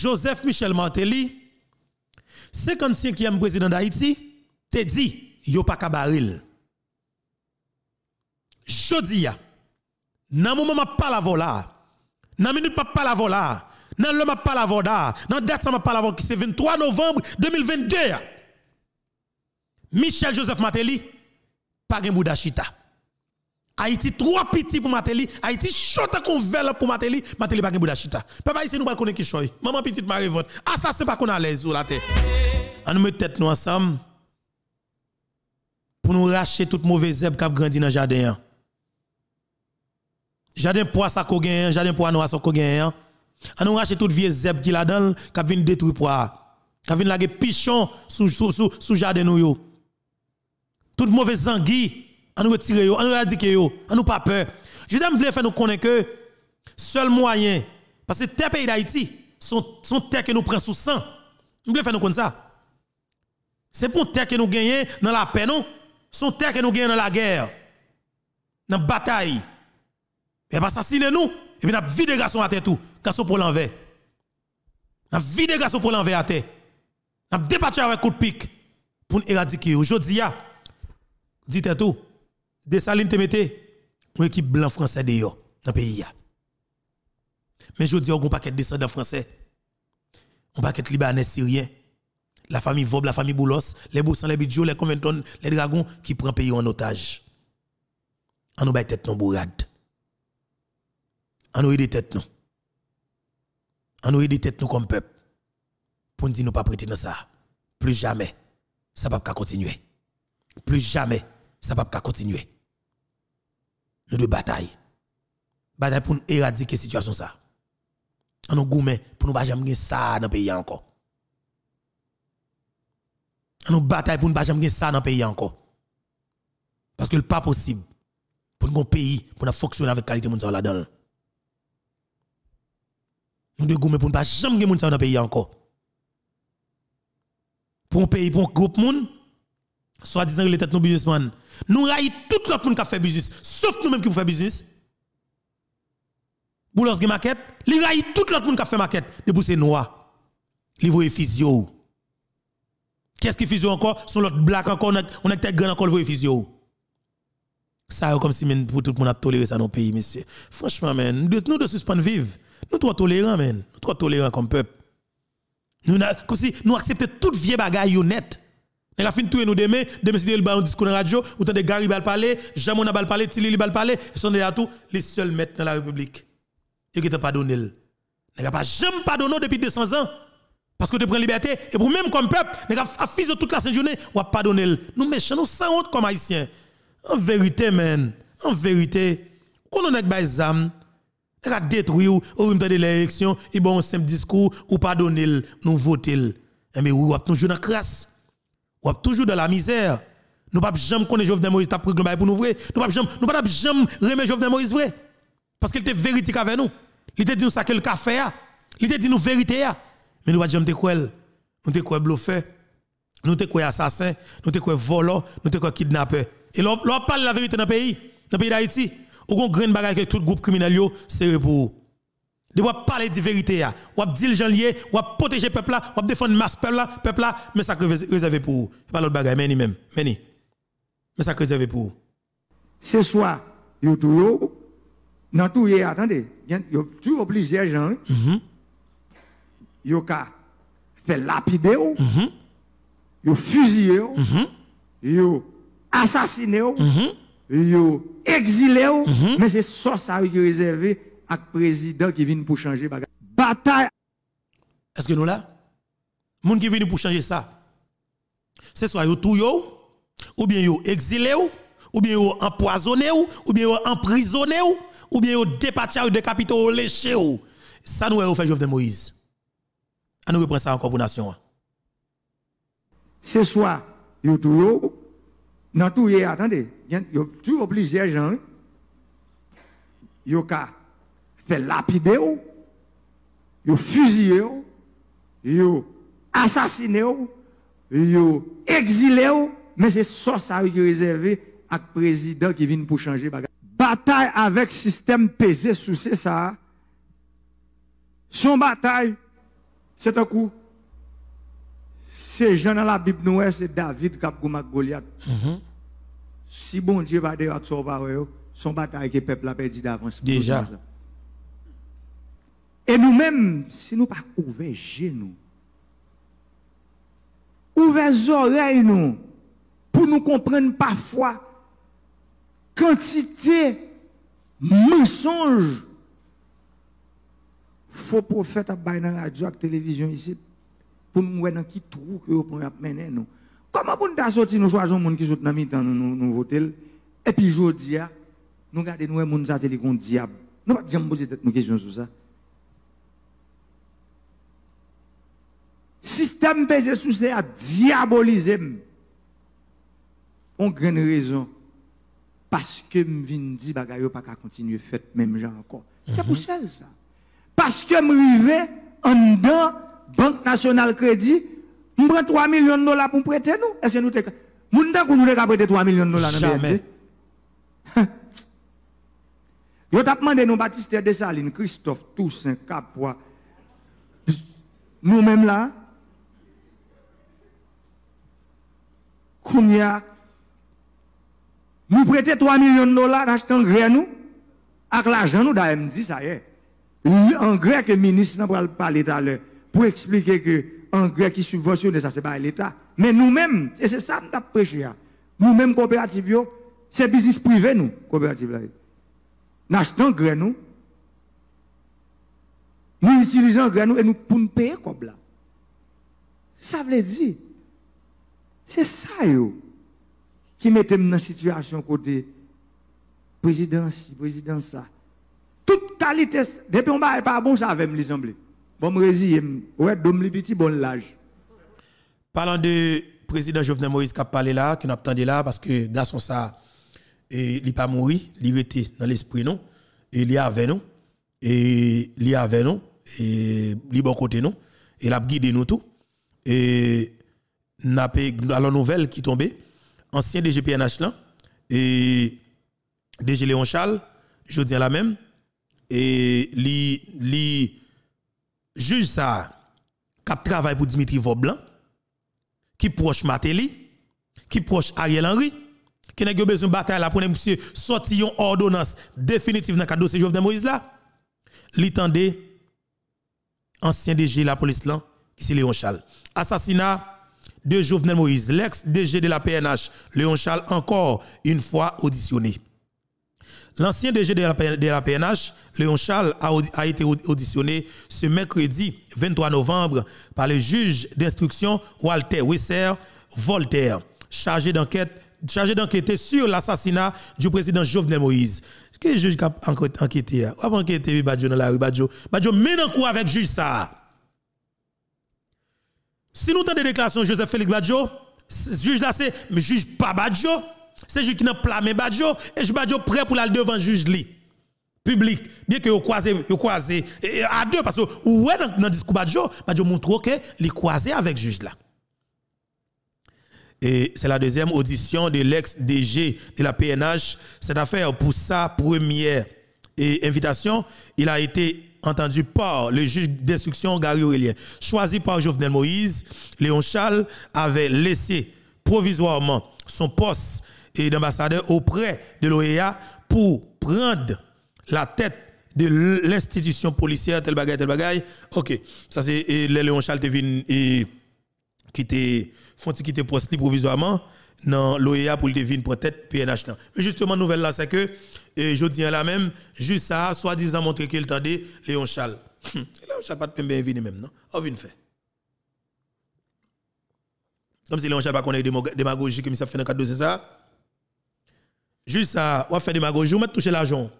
Joseph Michel Martelly, 55e président d'Haïti, te dit, yo pas kabaril. Jodi ya, nan moment ma pas la vola, nan minute ma pas la vola, nan le ma pas la nan date ça ma pas la vola qui c'est 23 novembre 2022. Michel Joseph Martelly, pas gen bouda chita. Haïti trois petits pour Mateli, Haïti chota qu'on veut pour Mateli, Mateli pas bouda chita. Papa ici nous pas connaître qui choy. Maman petite Marie vote. C'est pas qu'on a l'aise sur la tête. On met tête nous ensemble pour nous racheter toute mauvaise zèbre qui a grandi dans le jardin. Jardin pois ça ko gen, jardin pois noir ça ko gen. On nous racheter toute vieille zèbre qui là dedans qui vient détruire pois. Qui vient laguer pichon sous sous sous, jardin nous yo. Toute mauvaise on nous retire on nous éradiquer yo, on nous pas peur. Je voulais faire nous connaître que seul moyen parce que tes pays d'Haïti sont sont terres que nous prenons sous sang. Nous voulons faire nous connaître ça. C'est pour terre que nous gagnons dans la paix non, sont terres que nous gagnons dans la guerre. Dans la bataille. Et pas assassiner nous et puis n'a vide garçon à terre tout, garçon pour l'envers. N'a vide garçon pour l'envers à terre. N'a débattu avec coup de pic pour éradiquer aujourd'hui dites tout Dessalines te mette une équipe blanc français dehors dans le pays. Mais je dis, on a un paquet de descendants français, un paquet de libanais syriens, la famille Vob, la famille Boulos, les Boussans, les Bidjo, les Conventon, les Dragons qui prennent le pays en otage. On nous bat tête non bourrade. On nous des têtes non. On nous des têtes nous comme peuple. Pour nous dire nous pas prêter dans ça. Plus jamais, ça va pas continuer. Plus jamais, ça va pas continuer de bataille. Bataille pour nous éradiquer situation ça. Nous gourmet pour nous pas jamais ça dans le pays encore. On nous bataille pour nous pas jamais ça dans le pays encore. Parce que ce n'est pas possible pour nous pays pour nous fonctionner avec qualité de là-dedans. Nous de gourmet pour nous pas jamais dans le pays encore. Pour un pays, pour un groupe monde, soit disant les têtes nos businessmen, nous raillons tout le monde qui fait business, sauf nous-mêmes qui faisons business. Boulos qui maquette, li raille tout le monde qui fait maquette, de pousser noir. Li voye physio. Qu'est-ce qui physio encore? Son l'autre black encore, on a tête grand encore, voye physio. Ça, comme si pour tout le monde a toléré ça dans le pays, monsieur. Franchement, man, nous de suspendre vivre. Nous trop tolérants, man. Nous trop tolérants comme peuple. Nous, comme si nous acceptons toute vieille bagaille honnête. Nous avons tout nous demain, demain si le un discours dans la radio, ou de Gary bal parler, Jamon bal parler, Tili bal parler, ils sont déjà tout les seuls maîtres dans la République. Et qui t'a pardonné. Nous pas jamais pardonné depuis 200 ans. Parce que tu prends liberté et pour même comme peuple, nous avons toute la journée, ou pardonner. Nous méchants, nous sans honte comme haïtiens. En vérité, man, en vérité, quand on a des âmes, avons détruit ou une de l'élection, et bon, un simple discours, ou pardonner, nous voter. Mais ou toujours dans crasse? Ou toujours dans la misère. Nous ne pouvons jamais connaître Jovenel Moïse t'a pris pour nous vrai. Nous ne pouvons jamais, jamais remettre Jovenel Moïse vrai. Parce qu'il était véridique avec nous. Il était dit nous ça que le café Il était dit nous vérité Mais nous ne pouvons jamais quoi. Nous te bluffeur. Nous te quoi assassin, nous te quoi volant, nous te quoi kidnappeur. Et l'on parle la vérité dans le pays, dans le pays d'Haïti. Ou qu'on grain bagage que tout groupe criminel c'est pour de parler de vérité ou dire les gens liés ou protéger peuple là ou défendre masse peuple là peuple là mais ça réservé pour vous pas l'autre bagaille mais ni même mais ni mais ça réservé pour vous ce soir yo tout yo dans tout attendez yo tout plusieurs gens mm yo ka fait lapider mm -hmm. yo fusiller mm -hmm. yo assassiner mm yo exiler mm-hmm. mais c'est ça ça réservé avec président qui vient pour changer bataille. Est-ce que nous là? Moun qui vient pour changer ça? C'est soit yo tout yo, ou bien yo exilé ou, bien yo empoisonné ou, bien yo emprisonné ou, bien yo dépaché ou décapité ou léché ou. Ça nous est fait Jovenel Moïse. On nous reprend ça encore pour nation. C'est soit yo tout yo, dans tout yo, attendez, yo tout plusieurs gens, yo ka fait lapider, yo fusiller, yo assassiner, yo exilé, mais c'est ça ça réservé à président qui vient pour changer bagage. Bataille avec système pesé sous ça. Son bataille C'est un coup. Ces gens dans la Bible, nous, c'est David qui a Goliath. Si bon Dieu va dire à son son bataille que le peuple a perdu d'avance. Déjà. Et nous-mêmes, si nous pas ouvert genoux, ouvert les oreilles, nous, pour nous comprendre parfois quantité mensonge. Faux prophète à dans la radio et télévision ici pour nous voir dans qui trou que vous mener nous. Comment pour nous sortir nous choisissons monde qui sont dans mi-temps nous nous voter et puis aujourd'hui nous regardons nous monde ça c'est le diable nous pas jamais poser une question sur ça système pesé sous ça a diabolisé on grande raison parce que me vinn dit bagaille pas continuer faire même genre encore. C'est pour ça ça. Parce que me en dedans banque nationale crédit me prend 3 millions de dollars pour prêter nous est-ce que nous te moun dan nous te prêter 3 millions de dollars dans Jamais. Yo t'a demandé nous Baptiste Dessalines, Christophe Toussaint Capois. Nous mêmes là Kounya nous prêter 3 millions de dollars acheter engrais nous, avec l'argent nous, d'ailleurs, dit ça y est. Engrais que le ministre n'a pas tout à pour expliquer que engrais qui subventionne, ça c'est pas l'État. Mais nous-mêmes, et c'est ça que nous prêché, nous-mêmes, coopératives, c'est business privé nous, coopérative là. Nous achetons engrais nous, nous utilisons engrais nous et nous pour nous payer comme là. Ça veut dire, c'est ça yo qui mettait dans la situation côté président ci, président ça. Toute qualité, depuis on va pas bon, ça avait me semblé. Bon, me résilier, ouais, dom li petit bon l'âge. Parlant de président Jovenel Moïse qui a parlé là, qui n'a pas là, parce que garçon ça, il pas mort, il était dans l'esprit, non? Et il y avait nous, et il y avait nous, et il bon côté nous, et il a guidé nous tout. Et n'a pas, alors nouvelle qui tombait, ancien DGPNH là, et DG Léon Charles, je dis la même, et li, li juge ça, qui travaille pour Dimitri Voblan, qui proche Matéli, qui proche Ariel Henry, qui n'a besoin de bataille là pour monsieur sortir une ordonnance définitive dans le cadre dossier Jovenel Moïse là. Ancien DG la police là, qui c'est Léon Charles. Assassinat de Jovenel Moïse, l'ex-DG de la PNH, Léon Charles, encore une fois auditionné. L'ancien DG de la, PNH, Léon Charles, a, été auditionné ce mercredi 23 novembre par le juge d'instruction Walter Wisser Voltaire, chargé d'enquête d'enquêter sur l'assassinat du président Jovenel Moïse. Quel juge a enquêté? Enquêter Badjo dans la rue Badjo? Badjo mène en coup avec juge ça. Si nous avons des déclarations de Joseph Félix Badjo, juge là c'est juge pas Badjo, c'est juge qui n'a plamé Badjo. Et juge Badjo prêt pour aller devant juge li. Public. Bien que vous croisez vous croisez à deux parce que ouais dans le discours Badjo? Badjo montre que les croisé avec juge là. Et c'est la deuxième audition de l'ex-DG de la PNH. Cette affaire, pour sa première invitation, il a été entendu par le juge d'instruction Gary Aurélien. Choisi par Jovenel Moïse, Léon Charles avait laissé provisoirement son poste d'ambassadeur auprès de l'OEA pour prendre la tête de l'institution policière, tel bagaille, tel bagaille. Ok, ça c'est Léon Charles qui était font poste provisoirement dans l'OEA pour le deviner pour tête PNH. Mais justement, nouvelle là, c'est que, et je dis la même, juste ça, soi-disant montrer qu'il tendait Léon Charles. Léon Charles pas de peine venir même, non? On vient faire. Comme si Léon Charles pas connaît démagogie comme ça fait dans le cadre de ça? Juste ça, on fait démagogie, on met toucher l'argent.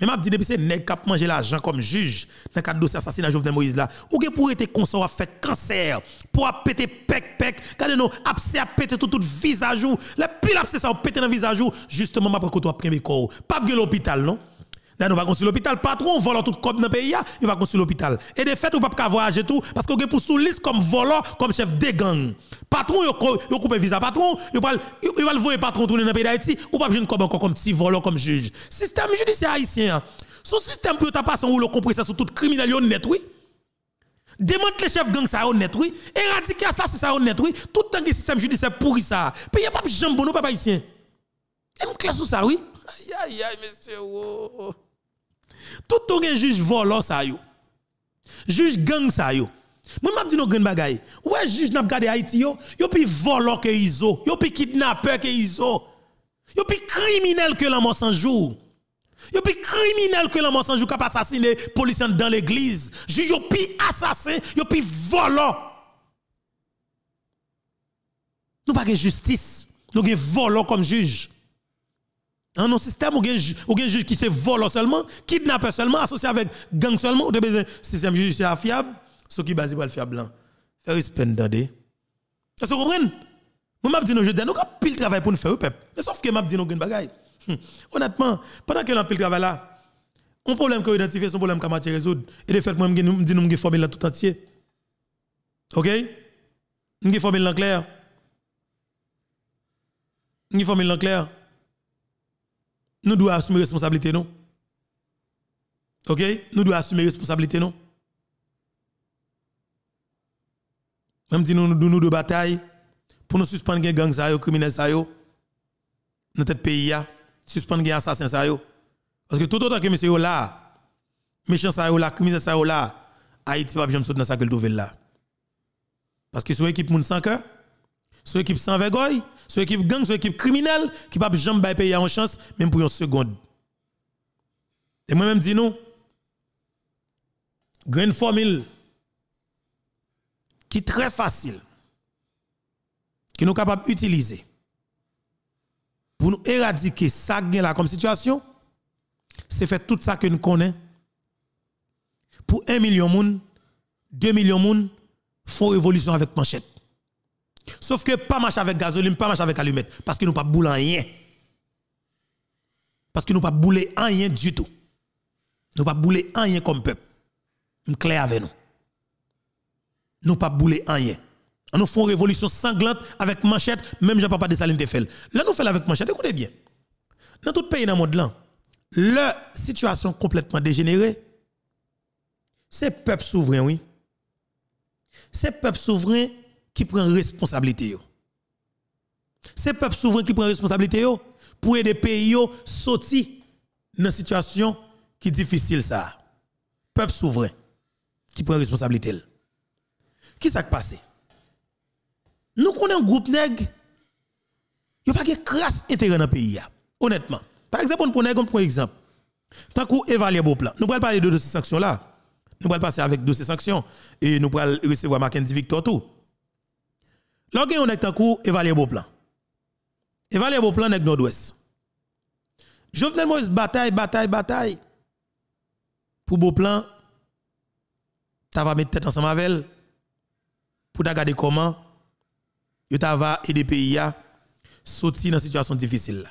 Mais m'a dit depuis c'est nèg qui manger l'argent comme juge dans cadre dossier assassinat Jovenel Moïse là. Ou que pour être consort à faire cancer, pour a péter pec pec, quand nous abcès à péter tout tout visage ou, la pile abcès ça péter dans visage ou, justement m'a que toi premier corps. Pas de l'hôpital non? Nous pas construire l'hôpital. Patron, volant tout comme dans le pays, il va construire l'hôpital. Et de fait, on pas voyager tout, parce qu'on est pour sous liste comme volant, comme chef de gang. Patron, il coupe visa patron, il va le voir patron tourner dans le pays d'Haïti, ou pas besoin comme encore comme petit volant, comme juge. Système judiciaire haïtien, son système peut pas passer où le compresseur sur toute criminel net, oui. Demande les chefs gang ça honnête oui, éradiquer ça c'est ça honnête oui, tout le temps que le système judiciaire pourri ça. Puis y a pas pour nous papa ici. Et me classe ça oui. Aïe aïe aïe monsieur. Tout le temps juge volant ça yo. Juge gang ça yo. Moi m'a dit nos grand bagay. Ouais juge n'a gardé Haïti yo, yo pi volant que iso, yo pi kidnappeur que iso. Yo pi criminel que l'amour sans jour. Yo pi criminel que l'amour sans jour qui assassiné policier dans l'église. Juge yo pi assassin, yo pi volant. Nous pas de justice. Nous avons volant comme juge. Dans nos systèmes, ou un juge qui se vole seulement, kidnappeur seulement, associé avec gang seulement, ou de besoin système judiciaire fiable, ce qui est basé sur le fiable blanc. Faire respect d'andé. Vous comprenez? Moi, je dis nous, je dis nous, travail pour nous faire, peuple. Mais sauf que je dis nous, une. Hum. Honnêtement, pendant que l'on pile travail là, un problème que identifié, son problème qu'on m'a résoudre. Et de fait, moi, je dis nous, je formule tout entier. OK? Je formule là clair. Je formule là clair nous devons assumer responsabilité, non? OK? Nous devons assumer responsabilité, non? Même si nous nous de bataille pour nous suspendre les gangs, les criminels, notre pays, suspendre les assassins. Parce que tout autant que monsieur là, méchant ça là, criminel ça là, Haïti pas jamais sauter dans sa gueule là. Parce que c'est une équipe moun sans cœur, une équipe sans vergogne, une équipe gang, une équipe criminelle qui ne peut jamais payer en chance, même pour une seconde. Et moi-même, dis nous, une formule qui est très facile, qui nous capable d'utiliser pour nous éradiquer ça là comme situation, c'est faire tout ça que nous connaissons. Pour un million de monde, deux millions de monde font révolution avec manchette. Sauf que pas marcher avec gasoline, pas marcher avec allumette. Parce que nous pas bouler rien. Parce que nous pas bouler rien du tout. Nous pas bouler rien comme peuple. Nous clair avec nous. Nous pas bouler rien. Nous une révolution sanglante avec manchette, même Jean-Papa de Saline de fait. Là, nous faisons avec manchette, écoutez bien. Dans tout pays dans le monde, là, la situation complètement dégénérée, c'est peuple souverain, oui. C'est peuple souverain qui prend responsabilité. C'est peuple souverain qui prend responsabilité pour aider pays sortir dans une situation qui est difficile ça. Peuple souverain qui prend responsabilité. Qui s'est passé? Nous connaissons un groupe nègre, il n'y a pas de crasse intérêt dans le pays. Honnêtement. Par exemple, on prend un exemple. Tant qu'on évalue plans, nous allons parler de ces sanctions là. Nous allons passer avec ces sanctions et nous allons recevoir Mackenzie Victor tout. Lorsque on est en cours, évaluer vos plans. Évaluer vos plans avec Nord-Ouest. Jovenel Moïse bataille, bataille, bataille. Pour vos plans, tu vas mettre tête ensemble avec elle pour regarder comment tu vas aider les pays à sortir dans une situation difficile.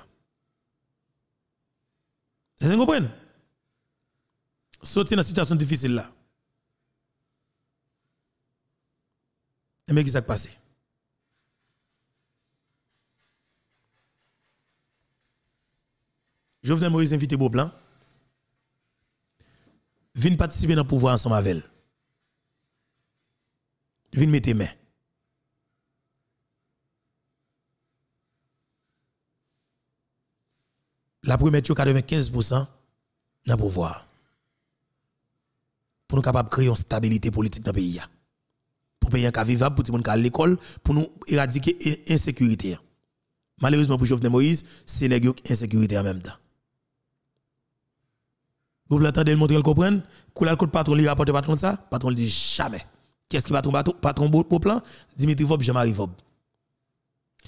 Vous comprenez? Sortir dans une situation difficile là. Et mais qui s'est passé? Jovenel Moïse invité Beaublanc. Vin participer dans le pouvoir ensemble avec elle. Vin mettre main. La première 95% dans le pouvoir. Pour nous capables de créer une stabilité politique dans le pays. Pour payer un vivable, pour tout le monde à l'école, pour nous éradiquer l'insécurité. Malheureusement pour Jovenel Moïse, c'est une insécurité en même temps. Vous l'entendez le montrer le comprendre Quand le patron lui rapporte patron ça, patron le dit jamais. Qu'est-ce qui patron patron patron beau plan Dimitri Vob, Jean-Marie Vob.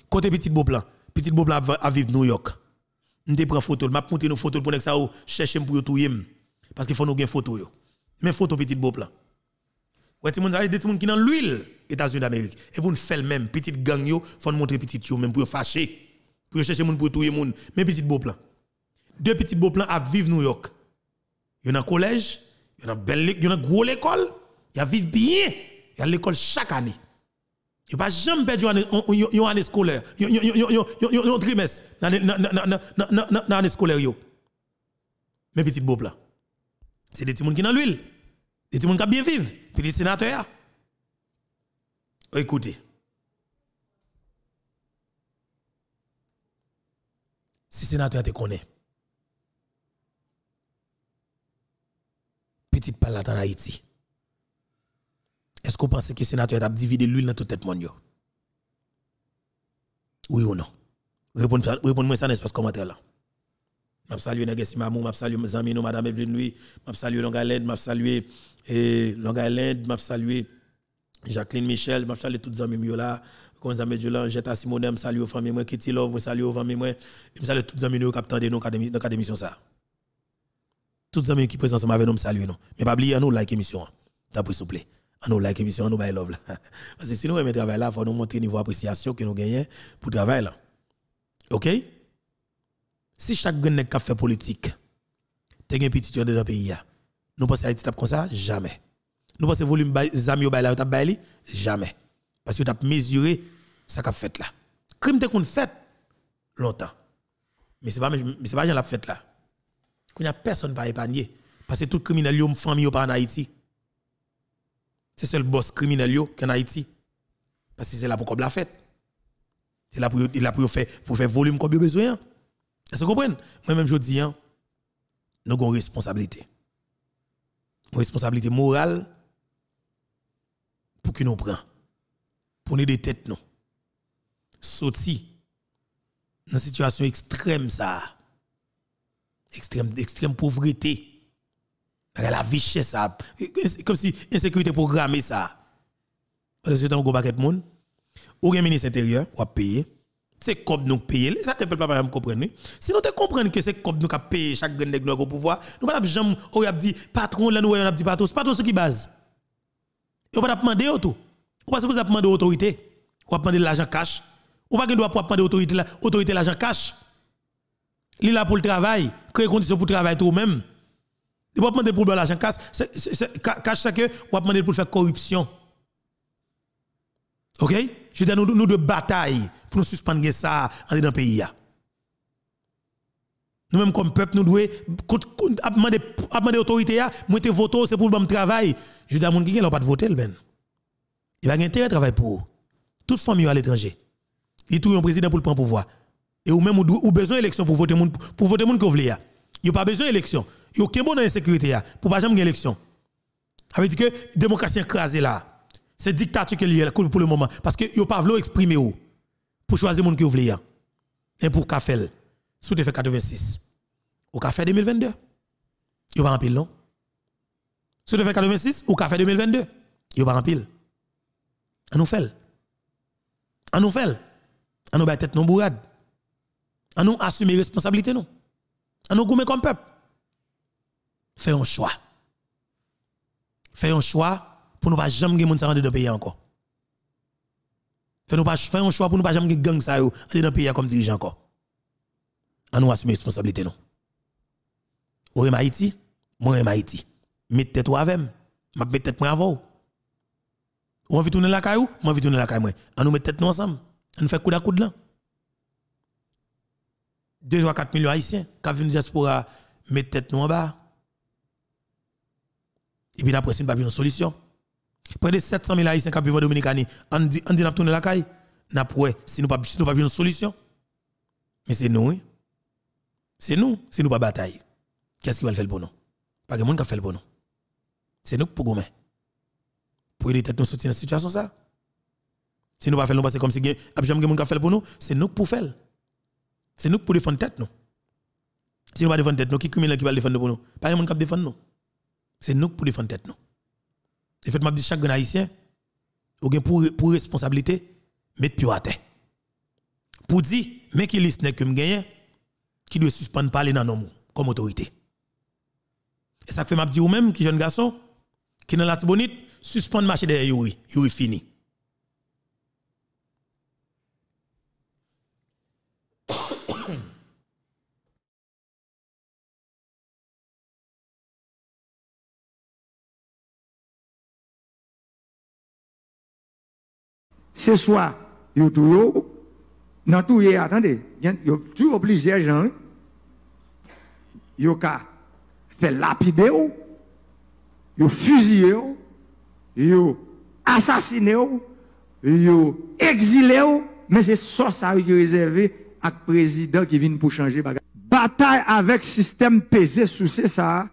Côté petit beau plan, petit beau plan à vivre New York. On te prend photo, m'a monter nos photos pour que ça chercher pour tout parce qu'il faut nous une photo. Mais photo petit beau plan. Ouais, tout monde des gens qui dans l'huile États-Unis d'Amérique et pour nous faire le même petit gang yo, faut nous montrer petit yo même pour fâcher. Pour chercher monde pour tout monde, mais petit beau plan. Deux petits beaux plans à vivre New York. Il y a un collège, il y a une belle il y a une grosse école, il y a vivre bien, il y a l'école chaque année. Il n'y a jamais perdu une année scolaire, un trimestre dans l'année scolaire. Mais petit beau là. C'est des petits qui dans l'huile. Le monde qui bien vivre. Petit sénateur. Écoutez. Si sénateur te connaît. Est-ce qu'on pense que le sénateur a divisé l'huile dans toute tête Oui ou non? Répondez-moi ça dans commentaire. Je salue Negessi Mamou, je salue mes amis, Madame Evelyne je salue Longalède, je salue je salue Jacqueline Michel, je salue tous les amis là. Comme ça, je Jetta Simone, je salue aux familles, je salue aux familles, je salue tous les amis qui captent dans cette émission. Tous les amis qui ensemble avec nous, je salue. Mais pas oublier, nous like l'émission. D'après s'il vous plaît. nous like l'émission, nous by love. Parce que si nous aimons travail là, il faut nous montrer le niveau d'appréciation que nous gagnons pour le travail là. OK? Si chaque gagne qui fait politique, tu as un petit dans le pays, nous pensons à Haïti comme ça? Jamais. Nous pensons volume zami au là, Jamais. Parce que tu as mesuré ce qu'a fait là. Crime qu'on fait longtemps. Mais ce n'est pas pas l'a fait là. N'y a personne pas épargné parce que tout criminel yo famille pas en Haïti. C'est seul boss criminel qui en Haïti. Parce que c'est là pour qu'on la fait. C'est là pour a pour faire pour faire volume comme besoin. Est-ce que vous comprenez? Moi même je dis hein, nous avons une responsabilité. Une responsabilité morale pour que nous prenions. Pour nous des têtes nous. Sorti dans une situation extrême ça. Extrême extrême pauvreté. La richesse ça comme si insécurité programmée ça. Parce que c'est un gros paquet de monde ou un ministre intérieur, ou payer. C'est comme nous payer. Ça que le peuple pas comprendre. Si nous comprenons que c'est comme nous payer chaque grand nègre au pouvoir, nous pas jamais on a dit patron là nous on a dit patron, c'est patron ce qui base. On pas demander tout. Que vous avez demandé autorité, ou demander l'argent cash. Ou pas que doit pas demander autorité autorité l'argent cash. Il là pour le travail, créer conditions pour le travail tout même. Il pas demander pour l'argent cash, cash c'est que ou demander pour faire corruption. OK? Je dis nous nous de bataille pour nous suspendre ça dans le pays Nous même comme peuple nous devons demander demander autorité à mettez voter c'est pour le bon travail. Je dis à mon qui n'a pas de voter ben. Il va intérêt travail pour toute famille à l'étranger. Il tout un président pour le prendre pouvoir. Et ou même ou besoin d'élection pour voter pour voter moun que vous voulez. Il pas besoin d'élection. Aucun bon dans l'insécurité pour pas jamais élection. Ça veut dire que démocratie écrasée là. C'est dictature qui est pour le moment. Parce que vous pas voulu exprimer pour choisir monde que vous voulez. Et pour Kafel, sous fait 86. Au café 2022. Vous pas en pile, non? Sous fait 86 ou café 2022. Vous pas en pile. On nous fait. On nous fait. On nous tête non bourrade. On nous assumer responsabilité non. On nous goûter comme peuple. Fais un choix. Fais un choix pour nous pas jamais gagner monde dans pays encore. Fait nous pas un choix pour nous pas jamais gang ça dans le pays comme dirigeant encore. À nous assumer responsabilité non. Ou en Haïti, moi en Haïti. Mettez tête avec m'a mettre tête moi avant. Ou veut tourner la caillou, moi veut tourner la caillou moi. Nous mettre tête nous ensemble. On fait coup à coup là. 2 ou 4 millions haïtiens qui viennent diaspora mettre tête en bas. Et puis après, c'est pas une solution. Près de 700 000 Haïtiens qui vivent en Dominicanie, on dit la caille, n'a pas si nous pas si nous pas une solution. Mais c'est nous. C'est nous, c'est nous pas bataille. Qu'est-ce qui va le faire pour nous? Pas de monde qui fait le pour nous. C'est nous pour gommer. Pour aider tête nous sortir dans cette situation. Si nous pas faire nous passer comme si monde qui fait pour nous, c'est nous pour faire. C'est nous pour défendre tête nous. Si nous pas défendre tête nous, qui criminel qui va défendre pour nous? Pas de monde qui défendre nous. C'est nous pour défendre tête nous. Et fait, m'a dit chaque haïtien, ou pour, pour responsabilité, mettre pied à terre. Pour dire, mais qui liste que me qui doit suspendre parler dans nos comme autorité. Et ça fait m'a dit ou même, qui jeune garçon, qui dans la tibonite, suspendre marché derrière Yuri, Yuri fini. Ce soir, yo tout dans tout attendez, il y a toujours plusieurs gens yo ka fait lapider yo fusillé, yo assassiné, yo exilé, mais c'est ça ça qui réservé à président qui vient pour changer Bataille avec système pesé sous ça.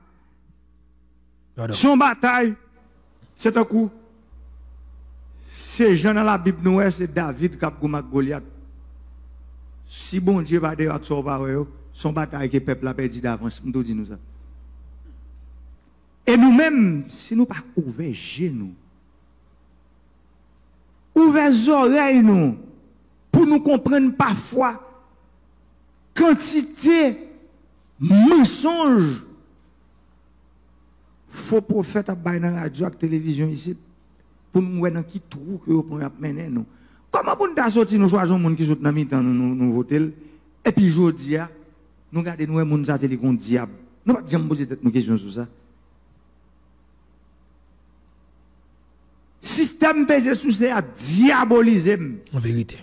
Son bataille, c'est un coup. C'est gens dans la Bible, nous, c'est David qui a Goliath. Si bon Dieu va dire à son bataille que le peuple a perdu d'avance, nous dit nous ça. Et nous-mêmes, si nous pas ouvert genoux, ouvert les oreilles nous, pour nous comprendre parfois quantité mensonge faux prophète à la radio et télévision ici pour nous voir dans qui trou que vous mener nous. Comment pour nous sortir nous choisissons monde qui sont dans mi-temps nous nous et puis aujourd'hui nous regardons nous monde ça c'est le diable. Nous pas jamais poser tête nous question sur ça. Système pesé sous ça a diabolisé. En vérité.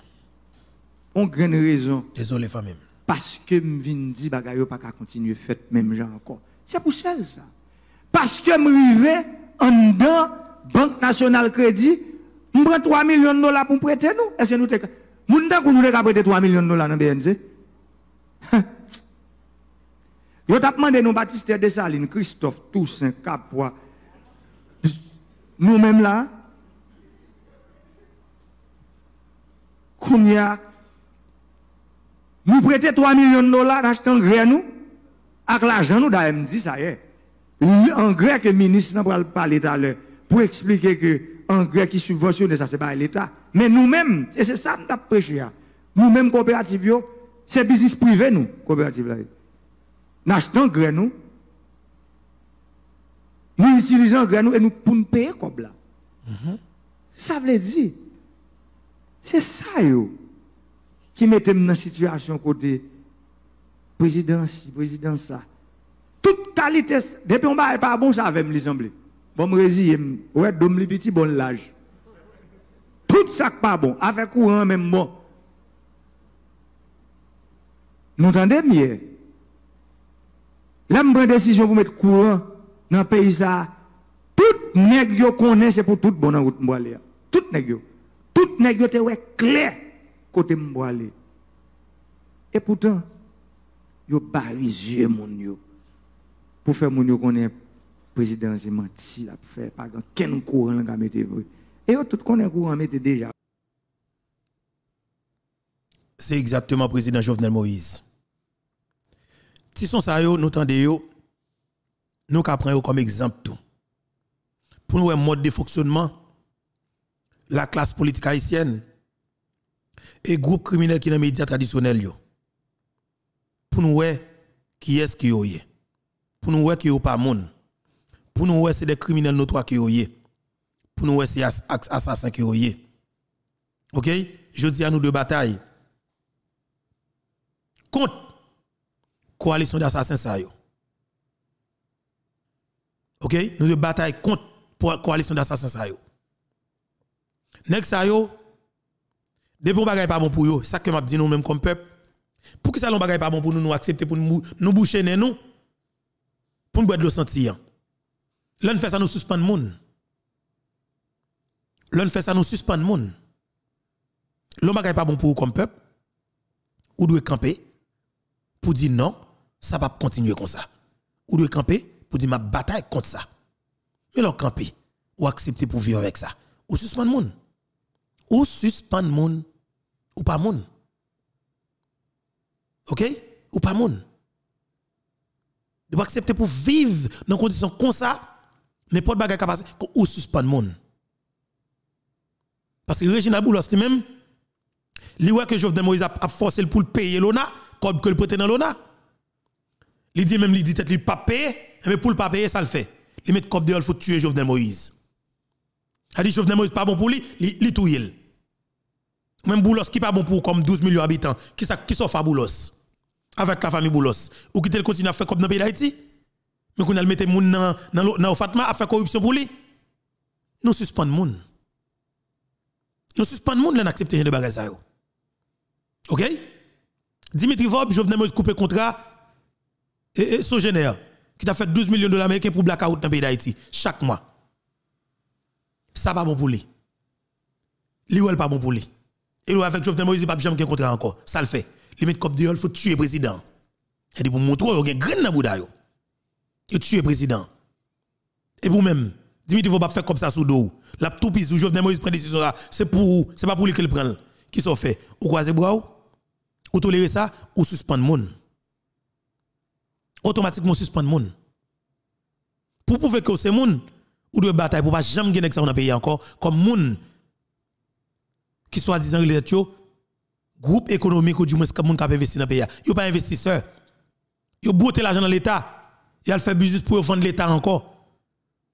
On grande raison. Désolé famille. Parce que je viens dire que pas continuer faire même genre encore. C'est pour ça ça. Parce que je suis en dedans Banque Nationale Crédit, je prends 3 millions de dollars pour prêter nous. Est-ce que nous avons nous avons prêter 3 millions de dollars dans BNC Yo t'a demandé nous Baptiste Dessalines, Christophe Toussaint, Capois. Nous-mêmes là, combien nous prêtons 3 millions de dollars achetant gré nous, avec l'argent nous d'AMD, ça y est. Engrais que le ministre n'a parler tout à l'heure, pour expliquer que engrais qui subventionne, ça c'est pas l'État. Mais nous-mêmes, et c'est ça que nous prêché, nous-mêmes coopératives, c'est business privé nous, coopérative là. Nous achetons nous, nous utilisons gré nous et nous pour nous payer comme là. Mm-hmm. Ça veut dire, c'est ça yo qui mettait dans la situation côté président, président ça. Toute qualité, depuis on va pas bon, ça avait me semblé. Bon, me résilier, ouais, dom li petit bon l'âge. Tout ça pas bon, avec courant même bon. Nous entendez mieux? Là, je décision pour mettre courant dans le pays ça. Tout nèg yo connaît c'est pour tout bon en route Tout nèg. Tout nèg te ouais clair côté m'boile. Et pourtant, yo barisé mon yo. Pour faire mon yo connaît président c'est menti la pas Et tout connaît courant mettre déjà. C'est exactement président Jovenel Moïse. Si son ça nous tendez yo nous prenons comme exemple tout. Pour nous un mode de fonctionnement la classe politique haïtienne et groupe criminel qui dans les médias traditionnels yo. Pour nous qui est-ce qui est Pour nous qui est pas monde. Pour nous c'est des criminels notoires qui est Pour nous c'est assassins qui est OK? Je dis à nous de bataille contre coalition d'assassins ça yo. OK? Nous de bataille contre coalition d'assassins ça yo. Nèg ça yo depuis on bagay pas bon pour yo, ça que m'a dit nous même comme peuple. Pour que ça l'on bagay pas bon pour nous nous accepter pour nous nous boucher nous? Pour nous boire de l'eau sentir. L'on fait ça nous suspend monde. L'on fait ça nous suspend monde. L'on bagay pas bon pour vous comme peuple. Ou doit camper pour dire non, ça va continuer comme ça. Ou doit camper pour dire ma bataille contre ça. Mais l'on camper ou accepter pour vivre avec ça. Ou suspend monde ou suspend moun ou pas moun. OK? Ou pas moun. De accepter pour vivre dans conditions comme ça, n'importe bagage capable ou suspend moun. Parce que Régina Boulos lui-même, li voit que Jovenel Moïse a, forcé pour payer l'ONA, comme que le prête dans l'ONA. Il dit même, il dit peut-être qu'il pas payer, mais pour le pas payer, ça le fait. Il met comme de il faut tuer Jovenel Moïse. A dit Jovenel Moïse pas bon pour lui, il touye. Même Boulos qui pas bon pour comme 12 millions d'habitants, qui ça Boulos? Avec la famille Boulos. Ou qui continue à faire comme dans le pays d'Haïti? Mais qu'on a mettre moun dans dans dans Fatma à faire corruption pour lui. Nous suspendons moun. Nous suspendons moun là accepter de bagages ça OK? Dimitri Vob, je venais me couper contrat et, et Sogénère. qui t'a fait 12 millions de dollars américains pour blackout dans le pays d'Haïti chaque mois. Ça pas bon pour lui. Lui pas bon pour lui. Et lui avec Jovenel Moïse pas jamais contrat encore. Ça le fait. Limite cop de il faut tuer le président. Et dit pour montrer qu'il y a un grand dans bouda yo. Le président. Et pour même Dimitri faut pas faire comme ça sous dos. La tout pis Jovenel Moïse prend décision là, c'est pour c'est pas pour lui qu'il prend. Qui sont fait? Ou croiser bras ou? Tolérer ça? Ou suspendre monde? Automatiquement suspendre monde. Pour prouver que c'est monde ou de bataille pour pas jamais gagner ça dans pays encore comme monde qui soit disant groupe économique ou du moins comme monde qui a investi dans pays. Yo pas investisseur. Yo botter l'argent dans l'état. Il a fait business pour vendre l'état encore.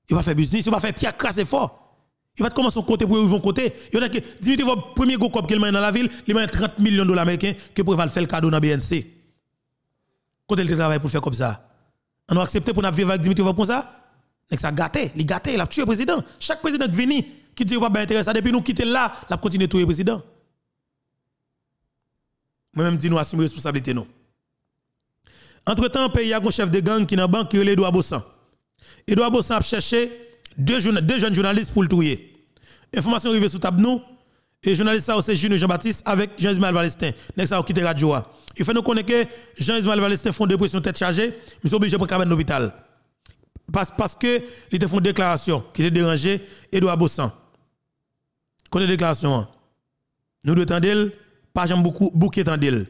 Il va faire business, il va faire pierre crasse fort. Il va commencer son côté pour ils vont côté. Il y a Dimitri va premier go cop qu'il dans la ville, il a 30 millions de dollars américains que pour faire le cadeau dans BNC. Côté le travail pour faire comme ça. On a accepté pour vivre avec Dimitri comme ça? Donc ça gâté, il gâté, il a tué le président. Chaque président qui vient qui dit pas intéressant depuis nous quitter là, il a continué à tuer le président. Moi-même dis nous assumer responsabilité. Entre-temps, pays y a un chef de gang qui dans banque qui est Edouard Bossan. Edouard Bossan a cherché deux, jeunes journalistes pour le trouver. Information arrivée sous table nous. Et journaliste ça c'est Junior Jean-Baptiste avec Jean-Ismaël Valestin. Next ça quitté radio. Il fait nous connaître que Jean-Ismaël Valestin font dépression tête chargée, ils sont obligés de prendre l'hôpital. Parce, parce que il te font une déclaration qui était dérangé Edouard Bossan. Connaît déclaration. Hein? Nous devons tendre pas jamais beaucoup bouquet tendre.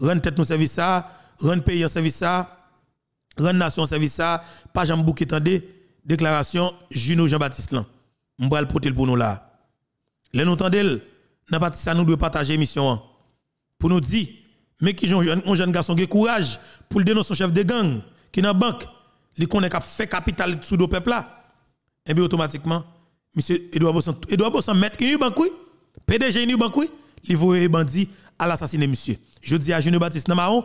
Rendre tête nos service ça, rendre pays en service ça, nation en service ça, pas jamais bouquet tendre déclaration Juno Jean-Baptiste là. On le pour nous là. Les nous tendez, n'a ça nous devons partager mission hein. pour nous dire mais qui un jeune garçon courage pour le dénoncer son chef de gang qui dans banque, il connaît qu'a fait capital sous le peuple là. Et eh bien automatiquement monsieur Edouard Bossan Edouard. PDG une banque oui, bandit à l'assassiner monsieur je dis à Junior Baptiste Namaron,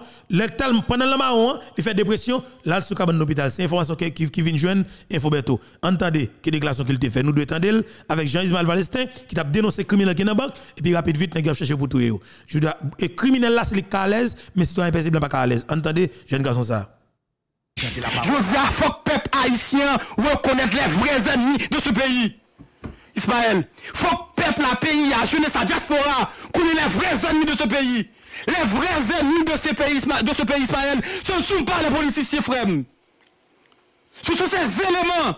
pendant le hein, il fait dépression, là, sous cabane l'hôpital. C'est information qui, qui, vient joindre Infoberto. Entendez, que déclaration qu'il te fait. Nous devons attendre avec Jean-Ismaël Valestin, qui a dénoncé criminel qui est dans banque, et puis rapide vite, nous chercher pour tout. Je dois, et criminel là, c'est à l'aise, mais citoyen paisible pas à l'aise. Entendez, jeune garçon ça. Je dis à faut peuple haïtien reconnaisse les vrais ennemis de ce pays. Ismaël, faut que peuple, la pays, la jeunesse, la diaspora, connaisse les vrais ennemis de ce pays. Les vrais ennemis de ce pays, de ce pays Israël, ce ne sont pas les politiciens frères. Ce sont ces éléments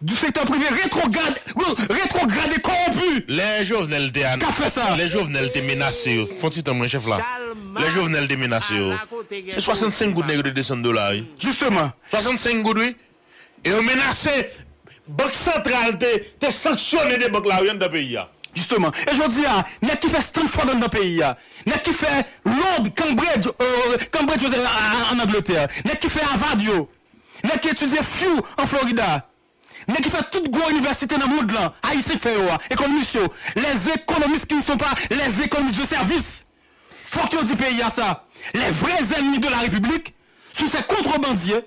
du secteur privé rétrograde, rétrograde et corrompu. Les Jovenel Qu'a fait ça? Les Jovenel étaient menacés. Font-ils mon chef là Les Jovenel étaient menacés. C'est 65 gouttes de descendre de là. Justement. 65 gouttes, oui. Et on menacé. Banque centrale, t'es sanctionné des banques là, dans le pays. Justement. Et je dis, ah, n'est qui fait Stanford dans le pays, ah. n'est qui fait Londres, Cambridge, euh, Cambridge en Angleterre, n'est qui fait Harvard, n'est qui étudie FU en Florida, n'est qui fait toute grande université dans le monde là, Haïti fait, économistes, les économistes qui ne sont pas les économistes de service. Faut que du pays à ça. Les vrais ennemis de la République, sont ces contrebandiers,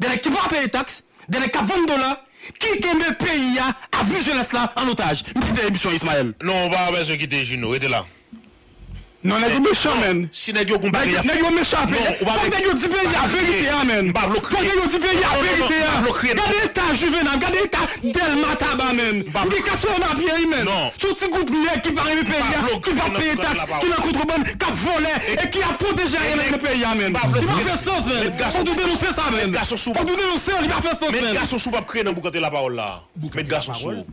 des qui vont payer les taxes, des qui vendent dollars, quitter le pays à, à vieux jeunesse là en otage. Quitter l'émission Ismaël. Non, on va pas besoin quitter Juno, restez là. Non, nèg yo méchant men. Si nèg yo gombari. Nèg yo méchant apè. Fòk nèg yo di peyi a verite a men. Fòk nèg yo di peyi a verite a. Gade eta juvenal, gade eta del mataba men. Di kaso yon apè yi men. Sou ti goup nèg ki pari peyi a, ki pa paye tax, ki nan kontreban, kap vole, e ki a proteje yon nèg peyi a men. Di pa fè sens men. Fòk nou denonse sa men. Fòk nou denonse, di pa fè sens men. Met gason sou pa pre nan boukante la parol la. Met gason sou.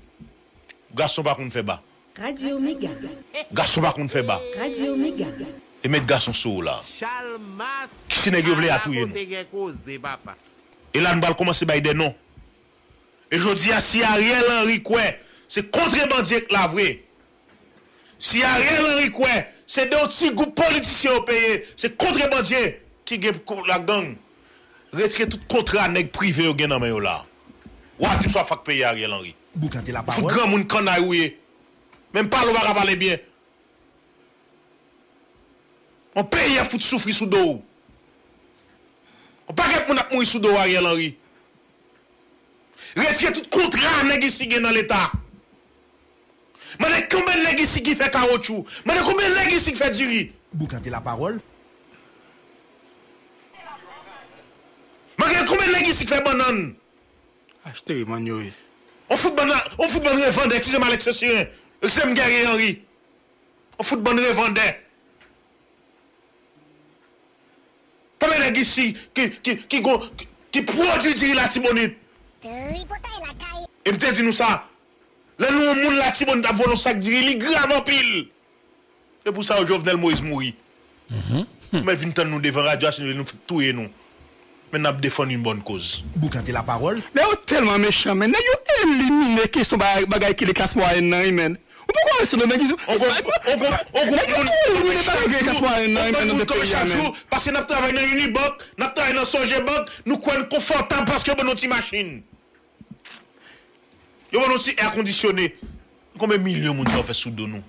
Gason pa kon fè ba. Radio Mega. Gason pa kon fè ba. Radio Mega. E met gason sou la. Kisi neg yo vle atouye nou. E lan bal komanse bay den nou. E jodi ya si Ariel Henry kwe, se kontrebandye k la vwe. Si Ariel Henry kwe, se de oti goup politisyen ou peye, se kontrebandye ki gen la gang. Retire tout kontra neg prive yo gen nan men yo la. Ou ati mswa fak peye Ariel Henry. Fou gran moun kanay ouye. Même pas le va parler bien. On paye à foutre souffrir sous dos. On pas que mon a mourir sous dos Ariel Henry. Retire tout contrat nèg ici dans l'état. Mande combien nèg ici qui fait caoutchouc Mande combien nèg ici qui fait du riz Boucanter la parole. Mande combien nèg ici qui fait banane Acheter man yo. On fout banane, on fout banane revendre, excusez-moi l'exception. Sem Gary Henry. Ou fout bon revande. Kame neg isi ki, ki, ki, ki, ki prodri diri la tibonit. E mte di nou sa. Le nou moun la tibonit ap volon sak diri li graman pil. E pou sa ou Jovenel Moïse mouri. Mwen mm-hmm. vin tan nou devan radyo asin nou touye nou. Men ap defon yon bon koz. Bou kante la parol. Le ou telman mechan men. Ne yo elimine ke son bagay ki le klas mwayen nan imen. Ou pou kon se nou men gizou? On kon, on kon, on kon. Mwen kon elimine bagay ki le klas mwayen nan imen. On kon kome chak jou, pase nap travay nan Unibok, nap travay nan Sonjebok, nou kwen konfortab paske bon nou ti machin. Yo bon nou ti air kondisyonè. Konbe milyon moun di an fè sou do nou?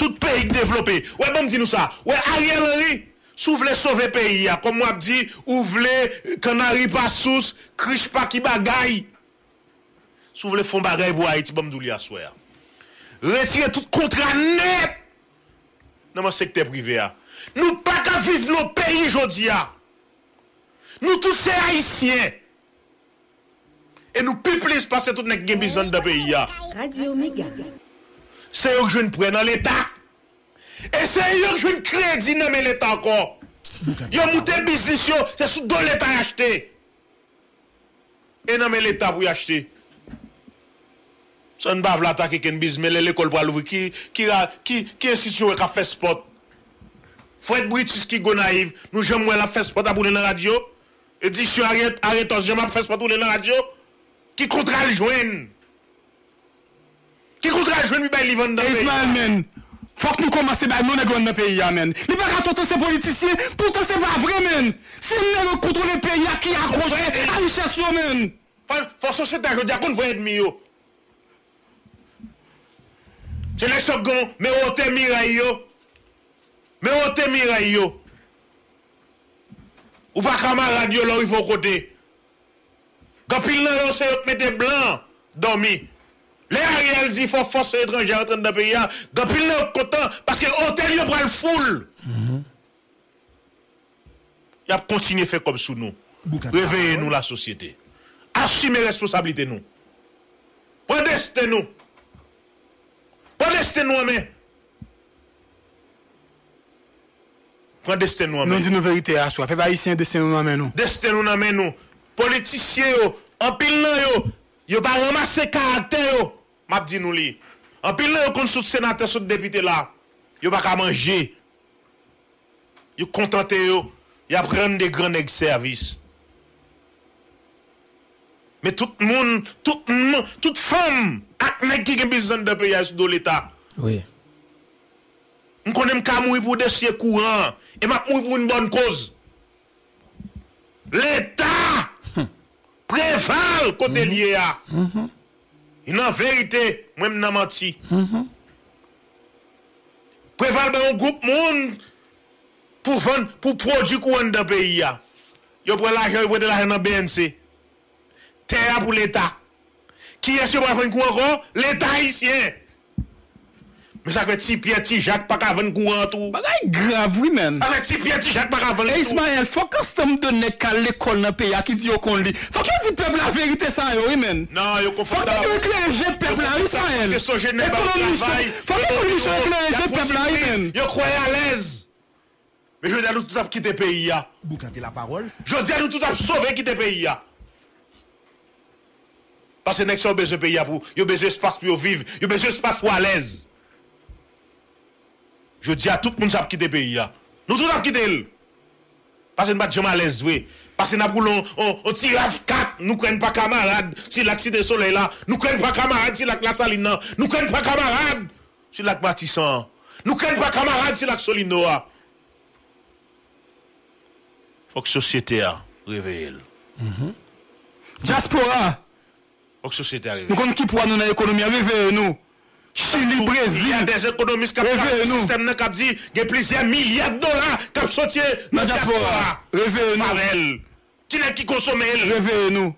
Tout peyi k devlopè. Ouè bon di nou sa? Ouè Ariel Henry? Sou vle sove peyi ya, kom wap di, ou vle kanari pa sous, krish pa ki bagay. Sou vle fon bagay pou Haiti bam dou li aswe ya. Retire tout kontra net nan man sekte prive ya. Nou pa ka viv nou peyi jodi ya. Nou tout se Haitien. E nou pi plis pase tout nek gen bizan da peyi ya. Se yo k joun pre nan l'Etat. E se yon jwen kredi nan men l'Etat ankon. Yon mouten biznis yo, se sou don l'Etat yachete. E nan men l'Etat pou yachete. San bav la ta ki ken bizme, le l'ekol pou alouvi, ki, ki, ki, ki insisyon wek a fè spot. Fred Britis ki go naiv, nou jem mwen la fè spot abounen nan radyo. E di syon arret, arret os jem ap fè spot abounen nan radyo. Ki kontra l'jwen. Ki kontra l'jwen mi bay livan dan men. Fok nou komanse bay nou negron e nan peyi ya men. Li baka totan se politisyen, poutan se ba vre men. Se men nou kontrole peyi ya ki akroje, a liches yo men. Fok sou se dagyo diakoun vwen edmi yo. Se le chokgon, me wote miray yo. Me wote miray yo. Ou pa kama radyo la ou yvon kote. Kapil nan yon se yot mette blan, domi. Les Ariel dit faut force étrangère en train de payer, depuis le content, parce que l'hôtel est le foule. Mm-hmm. Il a continué à faire comme sous nous. Réveillez-nous la société. Assumez responsabilité nous. Protestez nous. Protestez nous mais. Prends destin nous en main. Nous non, disons vérité à soi. Peuple haïtien, destin nous en main nous. Destin nous en main nous. Politiciens, en pile yo, yo pas ramasser caractère yo. map di nou li. An pil nan yo kont sou senate, sou depite la, yo baka manje. Yo kontante yo, yo ap ren de gran ek servis. Me tout moun, tout moun, tout fom, ak nek ki gen bizan de peya sou do l'Etat. Oui. M konen m ka moui pou desye kouran, e map moui pou n bon koz. L'Etat, prefal kote liye a. Mm-hmm. Nan verite, mwen nan mati. Mm -hmm. Preval be yon goup moun pou, pou produ kwen da peyi ya. Yo pre la jen, yo pre de la jen nan BNC. Tera pou l'Etat. Ki yas yo pre fen kwen kon? L'Etat isyen. Mè sa kwe ti piye ti jak pa ka ven kou an tou. Bagay grav wè men. Awe ti piye ti jak pa ka ven kou an tou. E Ismael, fòk an stèm donè kal l'ekol nan pe ya ki di yo kon li. Fòk yo di pepl la verite san yo wè men. Nan, yo kon fòk la... Fòk yo eklerje pepl la wè Ismael. Fòk yo komisyon eklerje pepl la wè men. Yo kwe alèz. Mè jodi alou tout ap kite peyi ya. Bou kante la parol. Jodi alou tout ap sove kite peyi ya. Pase nek se yo beze peyi ya pou. Yo beze espas pou yo viv. Yo beze espas pou alèz. Je di a tout moun sa ap kite peyi ya. Nou tout ap kite el. Pase nou bat jema les vwe. Pase nou ap koulon, o ti laf kat, nou kren pa kamarad. Si lak si de soley la, nou kren pa kamarad si lak la salin nan. Nou kren pa kamarad si lak batisan. Nou kren pa kamarad si lak solin noa. Fok sosyete a reveye el. Diaspora. Fok sosyete a reveye el. Nou kon ki pou an nou nan ekonomi a reveye nou. Chili, Brésil. Il y a des économistes qui ont système qui dit qu'il y a plusieurs milliards de dollars qui sortent dans la diaspora. Réveillez-nous. Qui n'est qui consomme Réveillez-nous.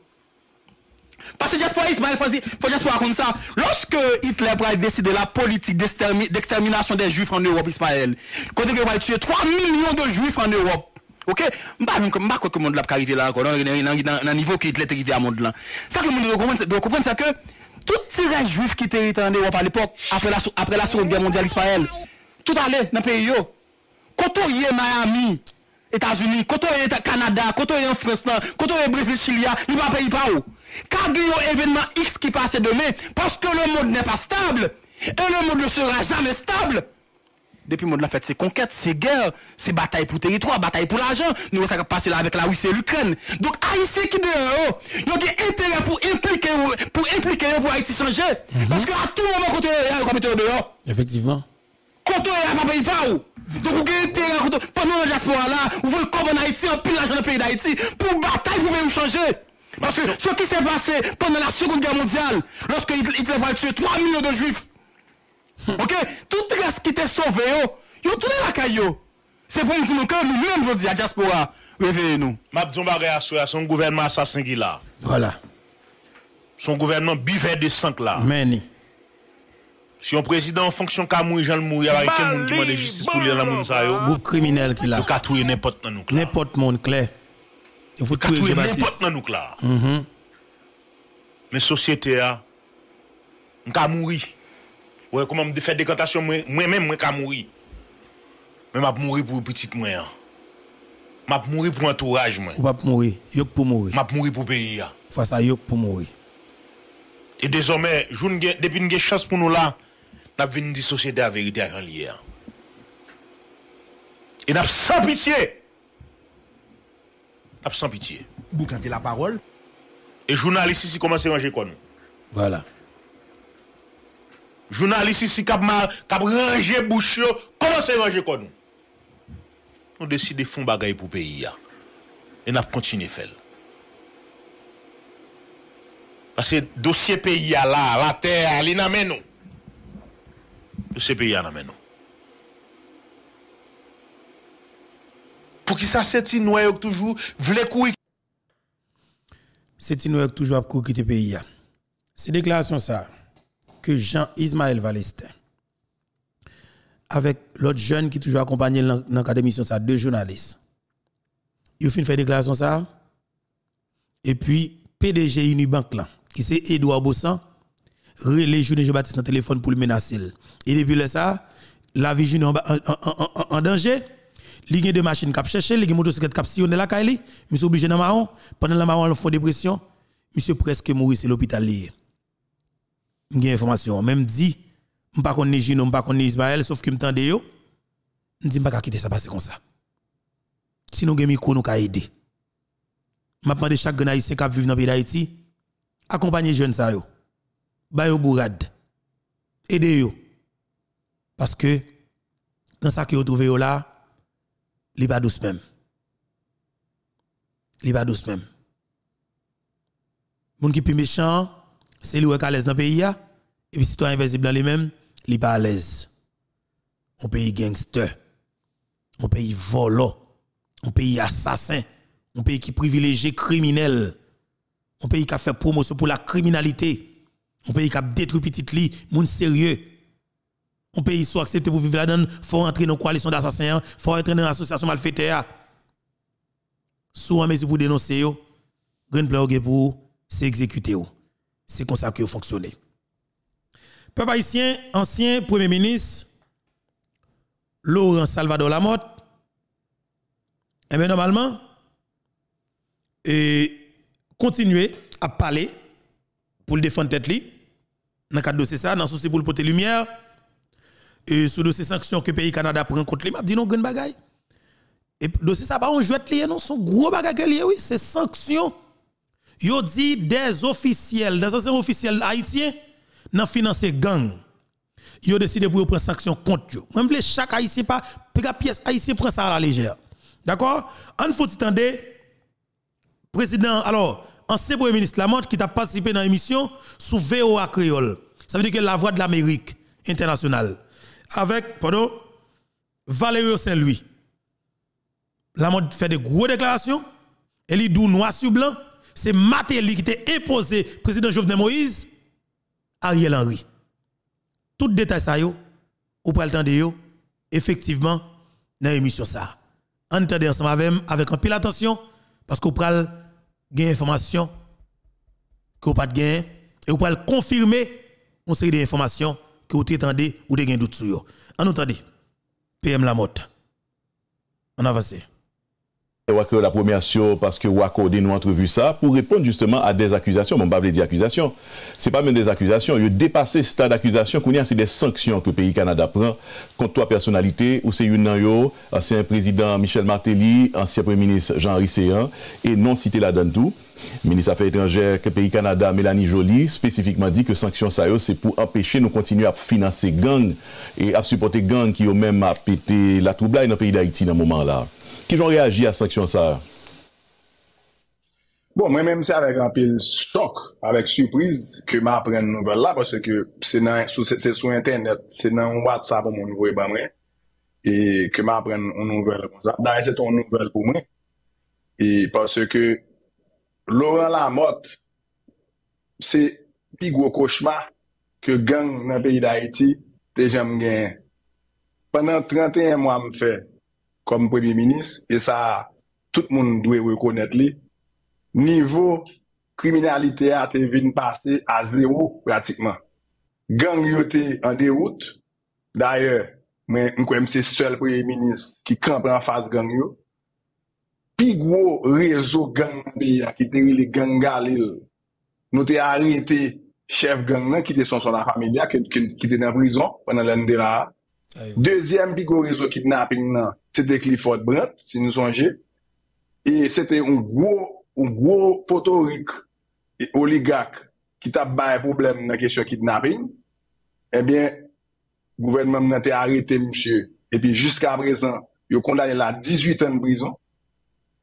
Parce que diaspora Ismaël, faut diaspora comme ça. Lorsque Hitler a décidé la politique d'extermination des juifs en Europe, Ismaël, quand il a tué 3 millions de juifs en Europe, Ok, mba kwa ke moun la pou ka rive la akon, nan nivou ki Hitler te rive a moun lan. Sa ke moun de rekompren sa ke, Tout tiraj juif ki te itande wap al epok, apre la Seconde Guerre Mondiale Israel, tout ale nan peyi yo. Koto ye Miami, Etats-Unis, koto ye Kanada, koto ye Franslan, koto ye Brésil, Chilia, li pa peyi pa ou. Kage yo evenman X ki pase demen, paske le mod ne pa stable, e le mod ne sera jamais stable. Depi moun la fèt, se konket, se gèr, se batay pou teritwa, batay pou l'ajan. Nou wè sa ka pase la mhm. avèk la wissè l'Ukraine. Donk a yise ki de yo, yo gen entere pou implike yo, pou implike yo pou a yisi chanje. Paske a tou mouman kontè yo, yo komite yo de yo. Efektivman. Kontè yo, yo pa peyi pa ou. Donk ou gen entere kontè yo, panon la jaspora la, ou vè kob an Haiti, an pil l'ajan de peyi d'Haiti, pou batay pou mè yo chanje. Paske, so ki se pase, panon la seconde gère mondiale, loske Hitler va tue 3 milyon de juif. Ok, tout reste qui était sauvé, yo, yo tourné la caillou. C'est pour nous dire que nous-mêmes, je dis à diaspora, réveillez-nous. Barre à son gouvernement assassin qui là. Voilà. Son gouvernement bivet de 5 là. Meni. Si un président en fonction qu'a mouru, Jean le mourir, avec quel monde qui demande justice pour lui dans monde ça yo. Groupe criminel qui là. A tué n'importe dans nous. N'importe monde clair. Il faut Jean-Baptiste. n'importe dans nous là. Mais société a, on mourir. Ouais, comment me faire décantation moi-même moi ka mourir. Mais m'a mourir pour petite moi. hein. M'a mourir pour entourage moi. Ou pas pour mourir. Yok pour mourir. M'a mourir pour pays hein. Face à yok pour mourir. Et désormais, joun gen- depuis une chance pour nous là, n'a venu dire société à vérité à lié. hein. Et n'a sans pitié. N'a sans pitié. Boucanter la parole. Et journaliste ici commence à ranger quoi nous? Voilà. Jounalist isi kap, kap ranger bouche yo, koman se ranger kon nou? Nou deside fon bagay pou peyi ya. E nap kontine fel. Pase dosye peyi ya la, la ter, li namen nou. Dosye peyi ya namen nou. Pou ki sa seti nouye ok toujou, vle kou yi. Seti nouye ok toujou ap kou ki te peyi ya. Se deklarasyon sa. Que Jean-Ismaël Valestin, avec l'autre jeune qui toujours accompagné dans mission, ça, deux journalistes, ils ont fait une déclaration. Et puis, PDG Unibank qui c'est Edouard Bossan, relé Junior Jean-Baptiste dans le téléphone pour le menacer. Et depuis là, ça, la vie Junior en, en, en, danger. Il y a deux machines qui chercher, il a motocyclette qui sillonner la obligé dans marron, pendant la marron, il fait dépression, monsieur presque mourir c'est l'hôpital. J'ai information, même dit, je ne pas connais Gino, je pas connais Ismaël, sauf que je m'tende yo. Je dis pas quitter ça passer comme ça. Si nous avons micro, nous ka aider. Je demande chaque haïtien qui vivre dans le pays d'Haïti, accompagner jeunes ça yo. Bourade. Aidez yo. Parce que dans ça que vous trouvez là, li pas douce même. Li pas douce même. Moun qui plus méchant, c'est lui qui est dans le pays et puis citoyen invisible les mêmes, li pas à l'aise. On pays gangster. On pays volant. On pays assassin. On pays qui privilégie criminel. On pays qui a fait promotion pour la criminalité. On pays qui a détruit petit lit, moun sérieux. On pays soit accepté pour vivre là-dedans, faut entrer dans coalition d'assassins, faut entrer dans l'association malfaiteur. Sous en mesure pour dénoncer grand plan pour c'est exécuter yo. C'est comme ça que fonctionne. Peuple haïtien, ancien premier ministre Laurent Salvador Lamotte. Et bien normalement et continuer à parler pour le défendre tête li dans le cadre de dossier ça dans souci pour le porter lumière et sur dossier sanctions que le pays Canada prend contre lui m'a dit non grand bagaille. Et dossier ça pas on jouet lié non son gros bagaille lié oui c'est sanctions yo dit des officiels des anciens officiels haïtiens nan financer gang yo décidé pour prendre sanction contre yo même chaque haïtien pas pièce haïtien prend ça à la légère d'accord? On faut attendre président, alors, ancien premier ministre Lamotte qui a participé dans l'émission sous VOA Créole. Ça veut dire que la voix de l'Amérique internationale. Avec, pardon, Valérie Saint-Louis. Lamotte fait de grosses déclarations. Il dit noir sur blanc. C'est Matéli qui était imposé président Jovenel Moïse, Ariel Henry. Tout détail ça yo, ou le temps de yo, effectivement, dans l'émission ça. On entend ensemble avec, avec un pile attention, parce qu'on pral gagner information que vous pas de et vous pral confirmer une série d'informations que vous attendez ou de gain doute sur. On entendez. PM Lamotte. On avance. La première chose parce que Wako nous entrevu ça pour répondre justement à des accusations. Bon, pas dire accusations. C'est pas même des accusations. Il a dépassé ce stade d'accusation c'est des sanctions que le pays Canada prend contre trois personnalités, ou c'est une ancien président Michel Martelly, ancien premier ministre Jean-Henri Séan, et non cité là-dedans tout. Ministre Affaires étrangères que pays Canada, Mélanie Joly, spécifiquement dit que sanctions ça c'est pour empêcher nous continuer à financer gang et à supporter gang qui ont même à péter la trouble dans le pays d'Haïti dans ce moment-là. Ki joun reagi a sanksyon sa? Bon, mwen menm se avèk anpil chok, avèk sürpriz ke ma apren nouvel la, pwese ke se sou internet, se nan WhatsApp ou moun nouvel ban mwen, e ke ma apren nouvel kon sa. Da, se ton nouvel pou mwen, e pwese ke Laurent Lamotte, se pi gwo koshma ke gang nan peyi da Haiti, te jem gen. Pendan 31 mwa m fè, kom Premier Ministre, e sa tout moun dwe rekonet li, nivou kriminalite a te vin pase a zero pratikman. Gang yo te an deroute, daye mwen kwen mse sel Premier Ministre ki kampran fase gang yo, pi gwo rezo gang be ya ki teri li gang galil, nou te arete chef gang nan ki te son son la familia, ki, ki, ki te nan prison, pwennan lende la a, Dezyem pi go rezo kidnapping nan, se de Clifford Brandt, si nou sonje, e se te un gwo potorik oligak ki tap baye problem nan kesyon kidnapping, eh ebyen, gouvernement nan te arete msye, epi jiska prezan, yo kondane la 18 an brison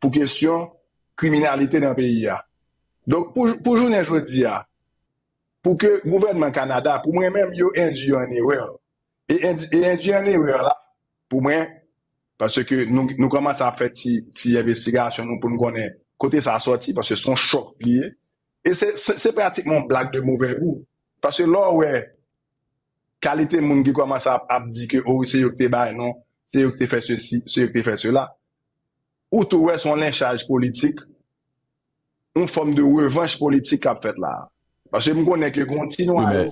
pou kesyon kriminalite nan peyi ya. Donk pou, pou jounen jodi ya, pou ke gouvernement Kanada, pou mwen menm yo indi yo an ewe, E indyen li wè la, pou mwen, parce ke nou, nou koman sa fè ti, ti investigasyon nou pou nou konen kote sa soti, parce son chok liye. E se, se, se pratikman blag de mouvè ou. Parce lò wè, kalite moun ki koman sa ap di ke ou oh, se yo te bay non, se yo te fè se si, se yo te fè se la. Ou tou wè son lynchaj politik, un fòm de revanche politik ap fèt la. Parce mwen konen ke kontinou a yo.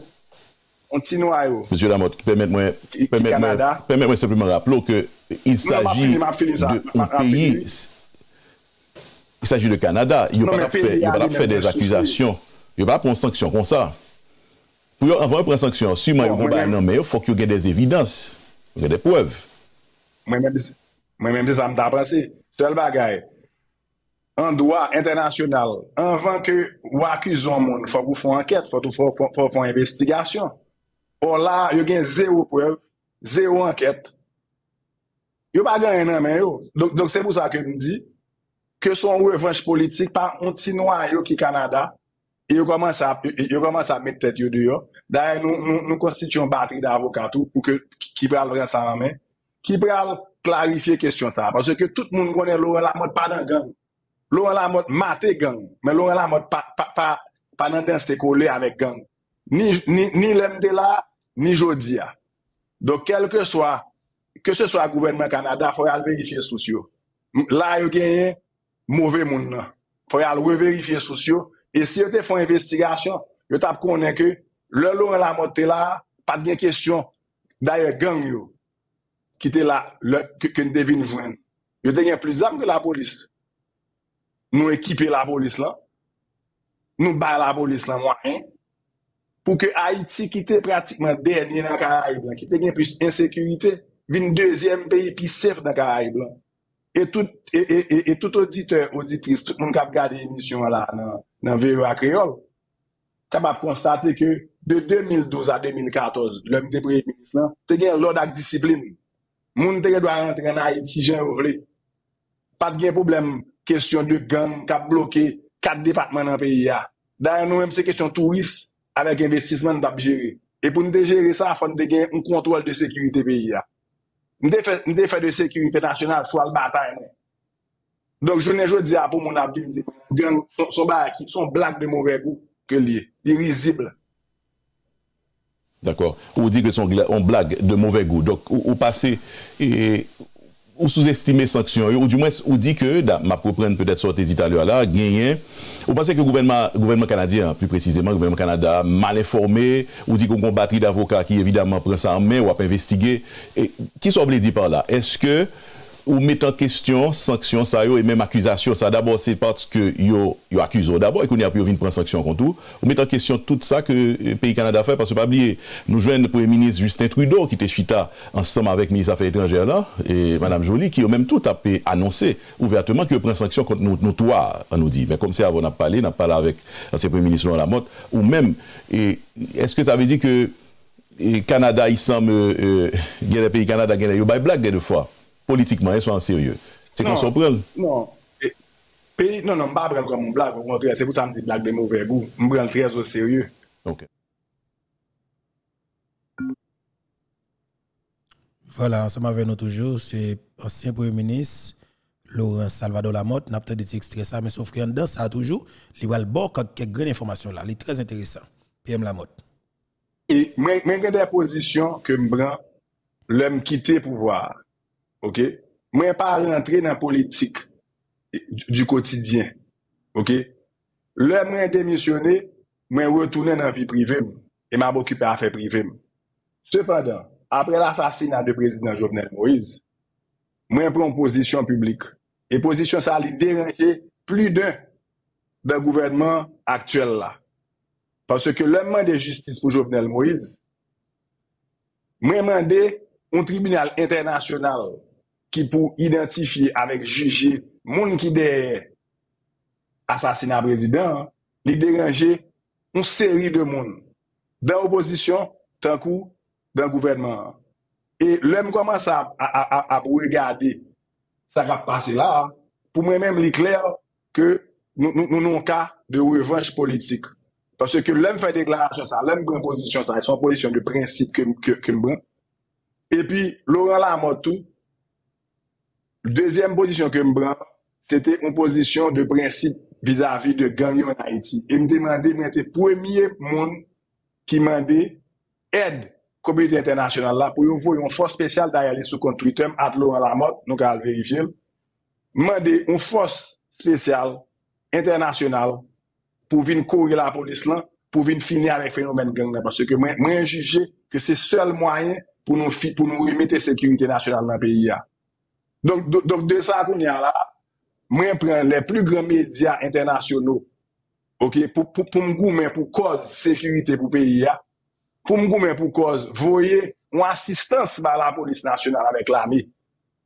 On ti nou a yo. Monsieur Lamotte, ki permette mwen... Ki Kanada. Permette mwen sepleman rappelou ke il s'agit de un pays... Il s'agit de Kanada. Yo pa la fè des akuzasyon. Yo pa la pon sanksyon kon sa. Pou yo anvan pren sanksyon, si man yo kon ba nan meyo, fòk yo gen des evidans. Yo gen des poev. Mwen mèm de sa mta prase. Tel bagay. an doa internasyonal, anvan ke wakizon moun, fòk ou fò anket, fòk ou fò investigasyon. Or là, il y a zéro preuve, zéro enquête. Yo pa gen nan men yo. Donk se pou sa ke m di, ke son revanche politik pa un ti noa yo ki Kanada, yo koman sa met tet yo diyo. Daye nou konstituyon batri da avokatou pou ki pral ren sa nan men, ki pral klarifiye kestyon sa. Parce ke tout moun konen Laurent Lamotte pa nan gang. Laurent Lamotte mate gang, men Laurent Lamotte pa nan den se kole avek gang. Ni lemde la, ni jodi a. Dok kelke swa, ke se swa gouvernement Kanada, fwa yal verifiye sosyo. La yo genye, mouve moun nan. Fwa yal reverifiye sosyo, e si yo te fwa investigasyon, yo tap konen ke, lè lò an la motte la, pat gen kesyon, daye gang yo, ki te la, lè, kwen devin jwen. Yo te gen plus am ke la polis. Nou ekipe la polis lan, nou bay la polis lan mwen, Pour que Haïti, qui était pratiquement dernier dans le Caraïbe, qui était plus insécurité, vin deuxième pays plus safe dans Caraïbes. Et tout, et, et, et, tout auditeur, auditrice, tout le monde qui a regardé l'émission là, dans, dans VOA Créole, capable de constater que de 2012 à 2014, l'homme de premier ministre, tu as l'ordre de discipline. Moun te doit rentrer en Haïti, j'ai voulu. Pas de problème, question de gang qui a bloqué quatre départements dans le pays. D'ailleurs, nous-mêmes, c'est question touriste avèk investisman nou tap jere. E pou nou de jere sa, fon de gen un kontrol de sekirite peyi ya. Nou de fè de sekirite nasyonal sou al batay mwen. Donk jounen jò di apou moun ap din di, gen son, son ba aki, son blak de mouvè kou ke liye, irizible. D'akor, ou di ke son, son blak de mouvè kou, donk ou, ou pase, e... Et... ou sous-estimer sanctions, ou du moins, ou dit que, reprendre peut-être sortie l'heure là, gagné, ou pensez que le gouvernement, gouvernement canadien, plus précisément, le gouvernement Canada, mal informé, ou dit qu'on batterie d'avocats qui évidemment prend ça en main ou a investiguer. Et, qui sont dit par là? Est-ce que ou mettre en question sanction ça yo et même accusation ça. D'abord c'est parce que yo yo d'abord et qu'on y a pu venir prendre sanction contre tout. Ou mettre en question tout ça que le pays Canada fait parce que pas oublier nous joignent le premier ministre Justin Trudeau qui était chita ensemble avec le ministre des Affaires étrangères là et madame Jolie qui ont même tout a annoncé ouvertement que prend sanction contre nous nous on nous dit. Mais comme c'est avant on a parlé on a parlé avec l'ancien premier ministre la mode ou même est-ce que ça veut dire que et Canada, il semble, euh, il y a des pays Canada, il y a des blagues des fois politiquement, ils sont en sérieux. C'est qu'on s'en prend. Non. Pays, non, non, je ne pas comme une blague. Au contraire, c'est pour ça que je dis blague de mauvais goût. Je prends très au sérieux. OK. Voilà, ensemble avec nous toujours, c'est ancien Premier ministre Laurent Salvador Lamotte. N'a peut-être extrait ça, mais sauf qu'en dedans, ça a toujours, il va le bon quelques grandes informations là. Il est très intéressant. PM Lamotte. Et moi, j'ai des positions que je prends l'homme quitter pouvoir. ok? Mwen pa rentre nan politik du kotidyen, ok? Lè mwen demisyonè, mwen wotounen nan vi privèm, e mwen m'okupè a fè privèm. Sepadan, apre l'assasina de prezident Jovenel Moïse, mwen pren posisyon publik. E posisyon sa li deranje pli dè dè gouvernement aktuel la. Parce ke lè mwen de justice pou Jovenel Moïse, mwen mwen de un tribunal internasyonal ki pou identifiye avèk juje moun ki de asasina prezident, li deranje un seri de moun. Dan oposisyon, tan kou, dan gouvernement. E lèm koman sa ap ou regade sa kap pase la, pou mwen mèm li kler ke nou nou nou ka de revanche politik. Pase ke lèm fè deklarasyon sa, lèm gwen posisyon sa, son posisyon de prinsip ke mbran. E pi, Laurent Lamotte tout, Deuxième position que je prends, c'était une position de principe vis-à-vis -vis de gagnants en Haïti. Et me demandait, mais le premier monde qui m'a dit aide communauté internationale là pour envoyer une force spéciale d'aller sur compte Twitter, à Laurent Lamotte, nous allons vérifier. Mandé une force spéciale internationale pour venir courir la police là, pour venir finir avec le phénomène gang là. Parce que moi, moi, jugé que c'est seul moyen pour nous, pour nous remettre la sécurité nationale dans le pays là. Donk, donk, de sa akoun ya la, mwen pren le plu gran media internasyonou, ok, pou, pou, pou mgoumen pou koz sekurite pou peyi ya, pou mgoumen pou koz voye ou asistans ba la polis nasyonal avek la mi,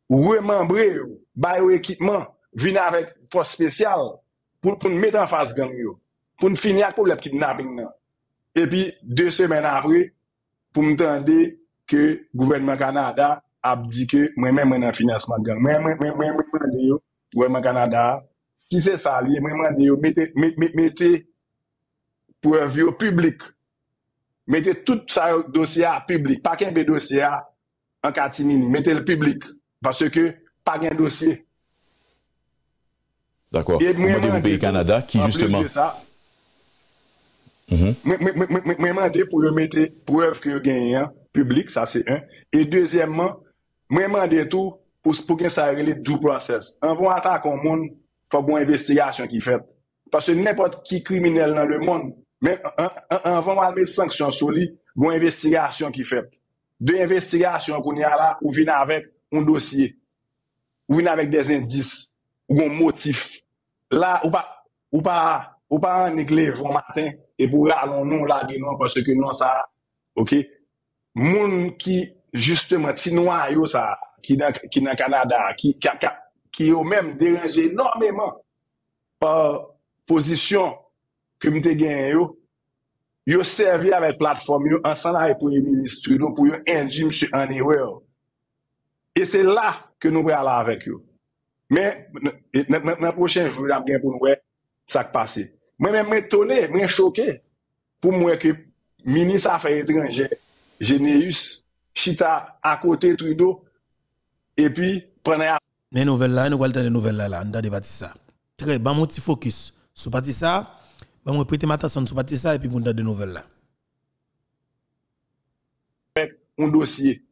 ou remembre ou bay ou ekipman, vina avek fos spesyal, pou, pou nou met an fas gang yo, pou nou finyak pou lep kidnapping nan. E pi, de semen apre, pou m tende ke gouvernement Kanada ap di ke mwen men mwen nan finansman gang. Mwen mwen mwen mwen mwen mwen de yo, wè mwen Kanada, si se sa liye, mwen mwen de yo, mette, mette, mette pou evyo publik. Mette tout sa dosya publik, pa ken be dosya an katimini, mette l publik, parce ke pa gen dosye. D'akwa, mwen de yon peyi Kanada ki justement... Mwen mwen mwen mwen mwen de pou yo mette pou ev ki yo genyen, publik, sa se un, et deuxièmement, Mwen mande tou pou, pou gen sa rele due process. An von ata kon moun, fò bon investigasyon ki fèt. Pasè nèpot ki kriminel nan le moun, men an, an, an von alme sanksyon sou li, bon investigasyon ki fèt. De investigasyon kon ya la, ou vin avèk un dosye, ou vin avèk des indis, ou gon motif. La, ou pa, ou pa, ou pa an neglev an matin, e pou la lon non la genon, pasè ke non sa, ok? Moun ki justement ti noua yo sa, ki nan, ki nan Kanada, ki, ka, ka, ki yo menm deranje enormeman pa posisyon ke mte gen yo, yo servi avèk platform yo ansan la pou yon ministri, do, pou yon enji msè anewe yo. E se la ke nou wè ala avèk yo. Men, nan prochen joun ap gen pou nou wè sak pase. Mwen men mwen tonè, mwen chokè pou mwen ke minis afè etranje, Geneus, chita à côté Trudeau, et puis prenez à... Les nouvelles là, nous allons les nouvelles là, là, on a ça. Très bon, mon petit focus sur parti ça, bon, moi prêter ma attention sur parti ça, et puis on a des nouvelles là. Un dossier,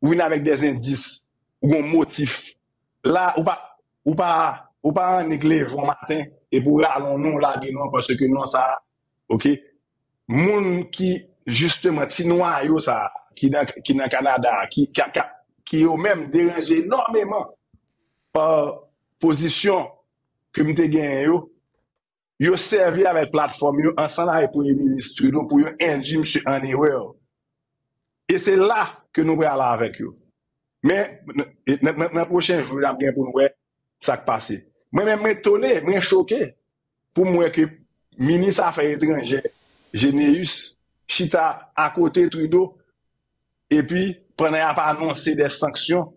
ou avec des indices, ou gon motif. La, ou pa, ou pa, ou pa an ekle von matin, e pou ralon non la genon, parce que non sa, ok, moun ki, justement, ti yo sa, ki nan, ki nan Kanada, ki, ka, ka, ki yo mèm deranje enormèman pa posisyon ke mte gen yo, yo servi avèk platform yo ansan avèk pou yon ministri do, pou yon enjim msè anywhere. Yo. E se la ke nou wè ala avèk yo. Men, nan prochen joun ap gen pou nou wè sak pase. Mwen men mwen tonè, mwen chokè pou mwen ke minis afè etranje, Geneus, Chita, akote Trudeau, epi, prenè ap anonsè de sanksyon,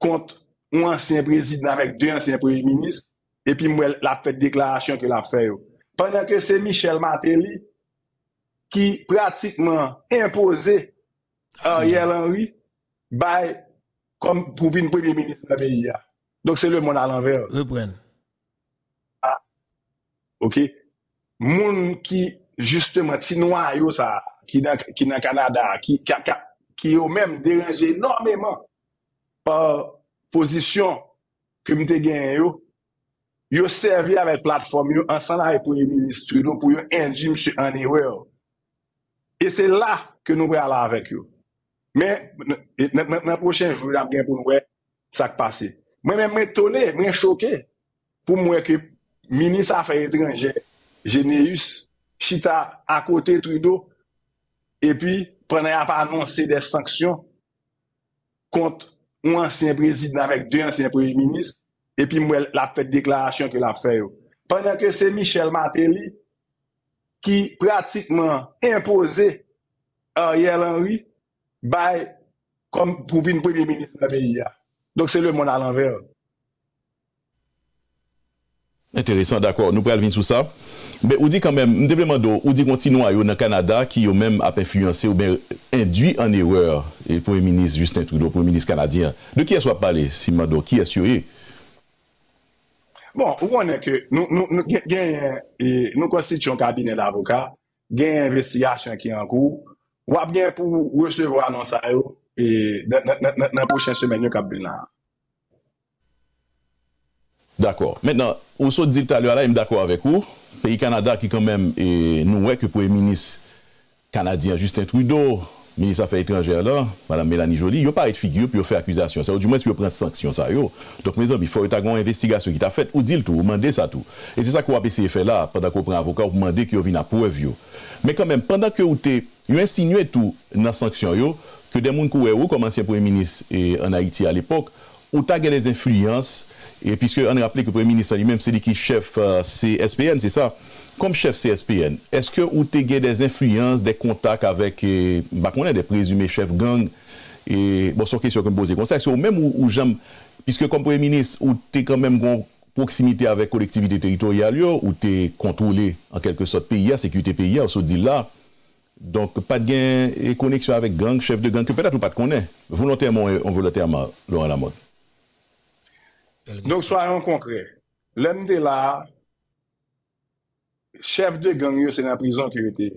kont ou ansyen prezident avèk dè ansyen prezident, epi mwen la fèt deklarasyon ke la fè yo. Prenè ke se Michel Martelly, ki pratikman impose Ariel Henry, bay kom pou vi nou premi ministre la peyi ya. Donk se le moun al anver. Repren. Ok. Moun ki justement ti noua yo sa ki nan, ki nan Kanada, ki, ka, ka, ki yo menm deranje enormeman pa posisyon ke mte gen yo, yo servi avèk platform yo ansan la pou yon ministri yo, pou yon enji msè anewe yo. E se la ke nou wè ala avèk yo. Men, nan prochen joun ap gen pou nou wè sak pase. Mwen men mwen tonè, mwen chokè pou mwen ke minis afè etranje, Geneus, chita akote Trudeau, epi prenè ap anonsè de sanksyon kont ou ansyen prezident avèk dè ansyen prezident, epi mwen la fèt deklarasyon ke la fè yo. Prenè ke se Michel Martelly ki pratikman impose Ariel Henry bay kom pou vi nou premi ministre la peyi ya. Donk se le moun al anver. Interesant, d'akor. Nou pral vin sou sa. Be, ou di kanmèm, mdevleman do, ou di konti nou a yo nan Kanada ki yo mèm ap influense ou ben indui an ereur e Premier Ministre Justin Trudeau, Premier Ministre Kanadien. De ki es wap pale, Simado? Ki es yo e? Bon, ou konen ke nou gen, nou konstituyon kabine d'avokat, gen investigasyon ki an kou, wap gen pou resevo anonsa yo e nan pochen semen yo kap bin la. D'akor. Mètenan, ou so di talyo ala, im d'akor avek ou? Peyi Kanada ki kanmèm nou wek pou e minis Kanadien Justin Trudeau, minis afe etranjè la, madame Mélanie Joly, yo pa et figyo pi yo fe akwizasyon sa, ou di mwen si yo pren sanksyon sa yo. Donk mèzon, bi fò yo tagon investigasyon ki ta fèt, ou dil tou, ou mande sa tou. E se sa kwa apese e fè la, padak ou pren avokat, ou mande ki yo vin apouev yo. Mè kanmèm, pandak yo ou te Yo insinue tou nan sanksyon yo ke demoun kouwe ou komansyen pou eminis en Haiti al epok ou tagye les influyans e piske an rappele ke pou eminis an li menm se li ki chef CSPN, se sa kom chef CSPN, eske ou te gye des influyans, des kontak avek bakounen de prezume chef gang? E bon son kesyon kem boze konsak se ou menm ou jam piske kom pou eminis ou te kanmem kon proksimite avek kolektivite teritorial yo ou te kontrole an kelke sot PIA, sekwite PIA ou sot di la Donk pat gen koneksyon avek gang, chef de gang, ke petat ou pat konen, volontèrman ou volontèrman, Laurent Lamotte. Donk soyon konkre, lèm de la, chef de gang yo se nan prison ki yo te.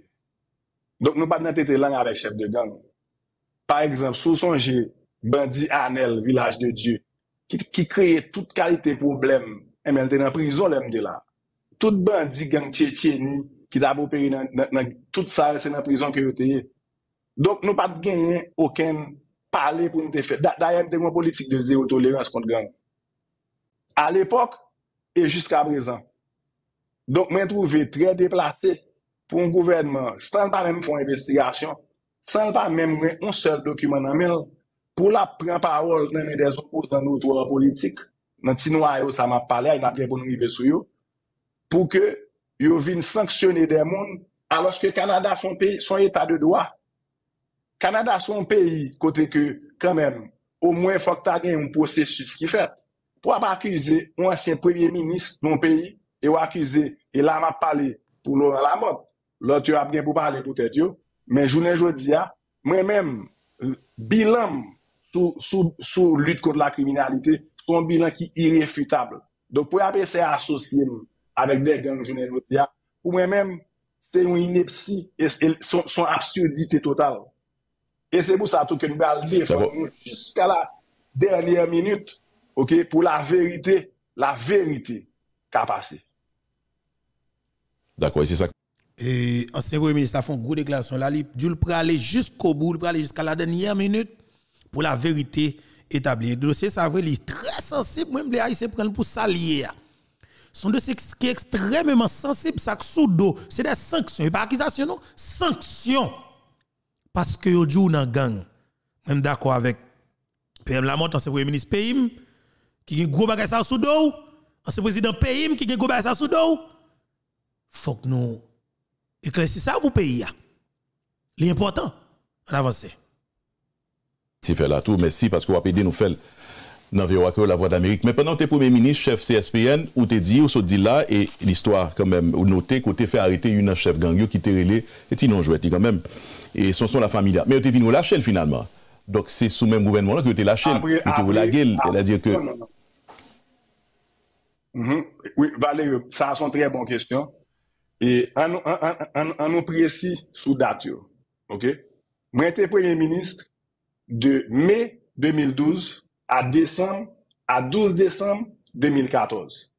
Donk nou pat nan te te lang avek chef de gang. Par exemple, sou sonje, bandi Anel, village de Dieu, ki kreye tout kalite problem, e men te nan prison lèm de la. Tout bandi gang tche tche ni, ki dabo peri nan tout sa rese nan prizon ki yo teye. Donk nou pat genyen oken pale pou nou te fe. Dayan te mwen politik de zero tolerans kont gang. A l'epok, e jiska prezan. Donk men trouve tre deplase pou un gouvernment, san pa men foun investigasyon, san pa men mwen un sel dokumen nan men, pou la pren parol nan men de zopos nan nou toura politik, nan ti nou a yo sa ma pale, a yon apre pou nou ive sou yo, pou ke yo vin sanksyone de moun aloske Kanada son peyi, son etat de doa. Kanada son peyi kote ke, kanmen, o mwen fok ta gen yon prosesus ki fet. Po ap akuse, ou ansyen premier minis non peyi, e ou akuse, e la ma pale pou nou la mod. Lot yo ap gen pou pale pou tèt yo, men jounen jodi ya, mwen men, bilan sou lut kote la kriminalite, son bilan ki irrefutable. Dok pou ap ese asosye moun, avèk dek gen jounen lotia, pou mwen mèm, se yon inepsi, son absurdite total. E se pou sa tou ke nou bè al defon, jiska la, dernière minute, ok, pour la vérité, la vérité qu'a passé. D'accord, c'est ça. Et ancien premier ministre a fait une grosse déclaration là, il dit pour aller jusqu'au bout, pour aller jusqu'à la dernière minute pour la vérité établie. Le dossier, ça vrai, il est très sensible, même les Haïtiens prennent pour s'allier. Son dossier qui est extrêmement sensible, ça sous dos, c'est des sanctions, pas accusation, non, sanctions. Parce que jouez dans gang. Même d'accord avec PM Lamotte, ancien premier ministre pays, qui a un gros bagage ça sous dos, ancien président pays, qui a un gros bagage ça sous dos. Faut que nous éclaircissons ça pour le pays. L'important, on avance. C'est fait là tout, merci parce qu'on va aider nous faire dans VOA la voix d'Amérique. Mais pendant que tu es premier ministre, chef CSPN, où tu dit, ou se dit là, et l'histoire quand même, ou noté que tu fait arrêter une chef gang qui t'a relé, et tu non joué quand même. Et ce sont la famille là. Mais tu es venu lâcher finalement. Donc c'est sous même gouvernement là que tu es lâché. Tu es la gueule. Elle a dit que. Non, non, non. Mhm. Oui, Valérie, ça sont très bonnes questions. Et en, en, en, nous précis sous date. yo. OK? Moi, j'étais premier ministre de mai 2012 à décembre, à 12 décembre 2014.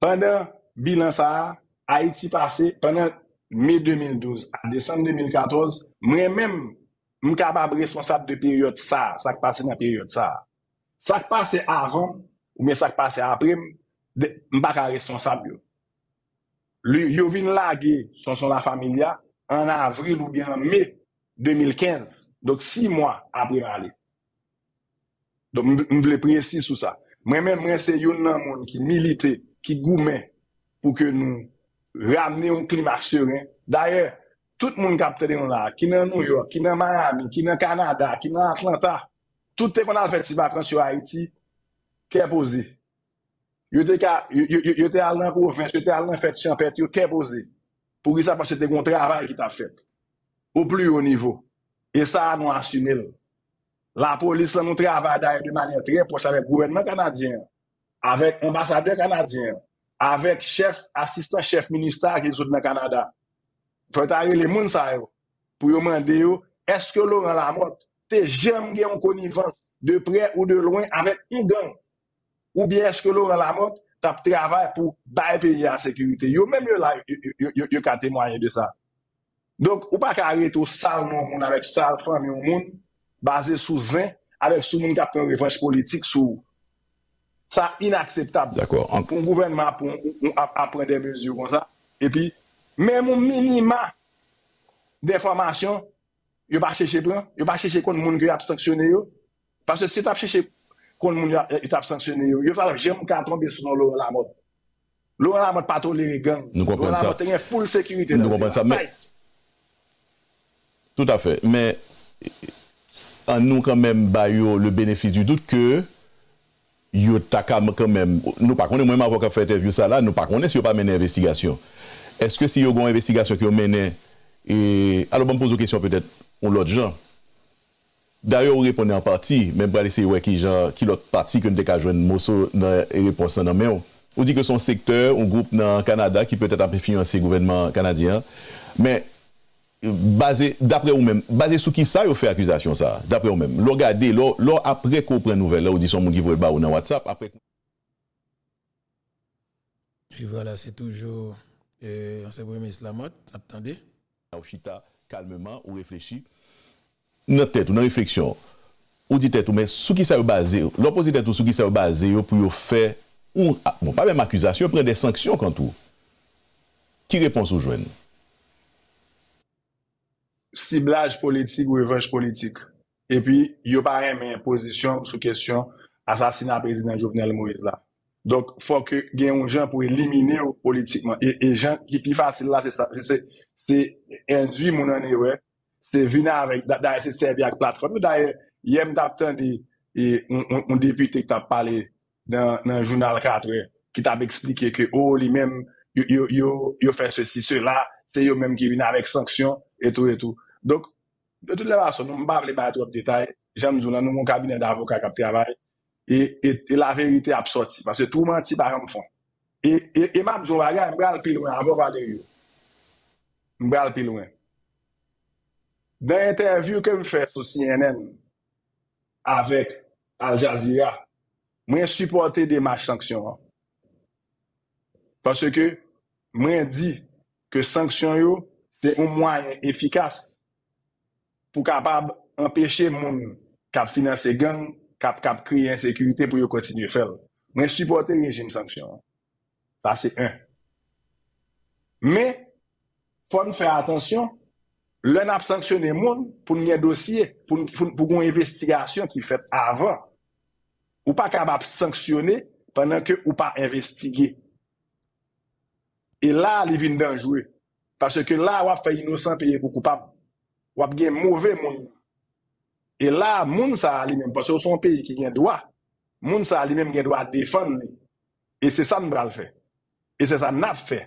Pendant bilan ça, Haïti passé, pendant mai 2012 à décembre 2014, moi-même, je suis capable responsable de période ça, ça qui passe dans la période ça. Ça qui passe avant, ou bien ça qui passe après, je ne suis pas responsable. Lui, yo vin lage son son la familia en avril ou bien en mai 2015. Donc, six mois après aller. Donc, je voulais préciser ça. Moi-même, moi, c'est nan moun qui milite, qui goumen pour que nous ramenions un climat serein. D'ailleurs, tout le monde qui là, qui dans New York, qui dans Miami, qui dans Canada, qui dans Atlanta, tout ce qu'on a fait si vacances sur Haïti, qui est posé. Yo te ka, yo, yo, yo- yo te al nan province, yo te al nan fête champêtre, posé. Pour que ça que c'était un travail qui t'a fait. Au plus haut niveau. Et ça, nous assumons. La police, nous travaille d'ailleurs de manière très proche avec le gouvernement canadien, avec l'ambassadeur canadien, avec chef, assistant chef ministère qui est dans le Canada. Faut aller les gens pour demander est-ce que Laurent Lamotte t'es jamais en connivence de près ou de loin avec un gang? Ou bien est-ce que Laurent Lamotte t'a travaillé pour bailler pays en sécurité? Yo même yo là, yo, ka témoigner de ça. Donc, ou pas qu'à arrêter au sale moun avec sale famille ou moun, basé sous zin, avec sous moun qui a pris une revanche politique sous. Ça, inacceptable. D'accord. Un gouvernement, pour prendre des mesures comme ça. Et puis, même un minima d'informations, yo pas chercher plan, yo pas chercher contre moun qui a sanctionné. Parce que si tu as cherché contre moun qui a sanctionné yo, yo sur Laurent Lamotte. Laurent Lamotte pas tolérer gang. Laurent. Lamotte a full comprenons ça, pays. mais- Tout à fait. Mais en nous quand même ba yo le bénéfice du doute que yo ta kam- quand même nous pas connaît moi avocat fait interview ça là nous pas connaît si yo pas mené investigation. Est-ce que si yo gon investigation qui yo mené et alors bon me pose une question peut-être on l'autre Daryo ou repone an parti, men brale se wè ki, ki lot parti kon dek a jwen moso nan reponsan nan men ou. Ou di ke son sektor, ou group nan Kanada ki peut-et apre finanse gouvernement Kanadyen, men baze, dapre ou men, baze sou ki sa yo fe akuzasyon sa, dapre ou men. Lo gade, lo, lo apre ko pren nouvel, la ou di son moun ki vwel ba ou nan WhatsApp, apre... Et voilà, c'est toujours euh, ancien premier ministre Lamotte, attendez. Au chita, calmement, ou réfléchit. nan tèt ou nan refleksyon, ou di tèt ou men sou ki sa yo baze yo, lò posi tèt ou sou ki sa yo baze yo pou yo fè, ou, bon, pa mèm akuzasyon, pren de sanksyon kantou. Ki repons ou jwen? Siblaj politik ou revanj politik. E pi, yo pare men posisyon sou kesyon asasina prezident Jovenel Moïse la. Donk, fò ke gen yon jan pou elimine ou politikman. E, e jan ki pi fasil la, se, se, se, se endui moun ane wek, C'est venir avec, d'ailleurs, c'est servir avec plateforme. D'ailleurs, hier, m't'attends des, et un, un- un député qui t'a parlé dans, dans le journal 4, ouais, qui t'a expliqué que, oh, lui-même, yo, yo, yo, yo fait ceci, cela, c'est eux même qui viennent avec sanctions et tout et tout. Donc, de toute façon, nous ne pas parler trop de détails. J'aime dire, nous avons un cabinet d'avocats qui travaille et, et, et la vérité est sortie. Parce que tout menti par exemple fond. Et, et, et même, je vais aller plus loin avant Valérie. Je Nan interview ke m fè sou CNN avèk Al Jazeera, mwen supporte demaj sanksyon an. Pase ke mwen di ke sanksyon yo se ou mwayen efikas pou kapab empèche moun kap finanse gang, kap kap kriye insekurite pou yo kontinu fèl. Mwen supporte rejim sanksyon an. Sa se un. Men, fòn fè atensyon lè nap sanksyonè moun pou nye dosye, pou goun investigasyon ki fèt avan. Ou pa kabab sanksyonè pandan ke ou pa investigye. E la li vin danjouè. Pase ke la wap fè inosan peye pou koupab. Wap gen mouvè moun. E la moun sa li men, pase ou son peyi ki gen doa, moun sa li men gen doa defan li. E se sa mbral fè. E se sa nap fè.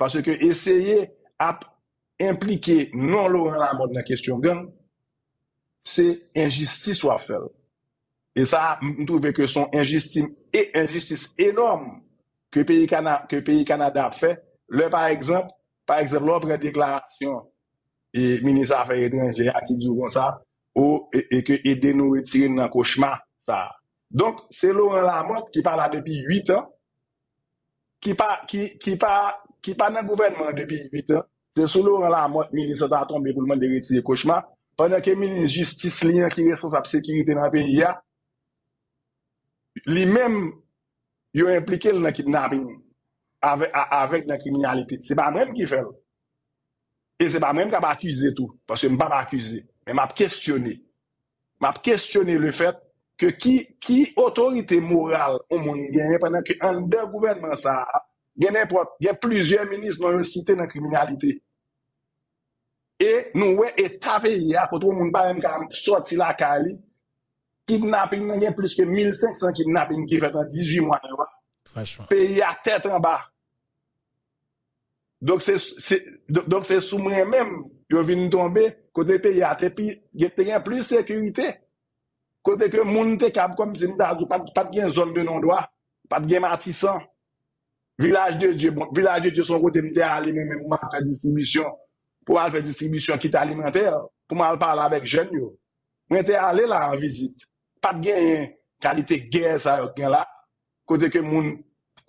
Pase ke eseye ap implike non Laurent Lamotte nan kestyon gen, se injistis wafel. E sa, m touve ke son injistim e injistis enorm ke peyi Kanada, Kanada fe. Le, par exemple, par exemple, lor pren deklarasyon e Ministre Affaires Etrangères ki djougon sa, ou e ke ede nou etire nan koshma sa. Donk, se Laurent Lamotte ki pala depi 8 an, ki pa, ki, ki pa, ki pa nan gouvernement depi 8 an, se sou lou an la mot minis sa ta tombe pou lman de reti de koshma, pandan ke minis justice li an ki resons ap sekirite nan peyi ya, li men yo implike l nan kidnapping avèk nan kriminalite. Se pa mèm ki fel. E se pa mèm ka pa akuse tou, pasè m pa pa akuse, men m ap kestyone. M ap kestyone le fèt ke ki otorite moral ou moun genye pandan ke an de gouvernement sa genye plizye minis nan yon site nan kriminalite. E nou we etape ya koto moun barem kam soti la kali, kidnapping nan gen plus ke 1500 kidnapping ki fet an 18 mwa nan wak. Peyi a tet an ba. Dok se, se, se soumren menm yo vin tombe kote peyi a tet pi get gen plus sekurite. Kote ke moun te kab kom si mta azou pat, pat gen zon de non doa, pat gen matisan. Vilaj de Dje, bon, vilaj de Dje son kote mte a li men men mwa fè distribisyon. Pou al fè distribisyon kit alimenter, pou mwen al parla vek jen yo. Mwen te ale la an vizit, pat gen kalite gen sa yo gen la, kote ke moun,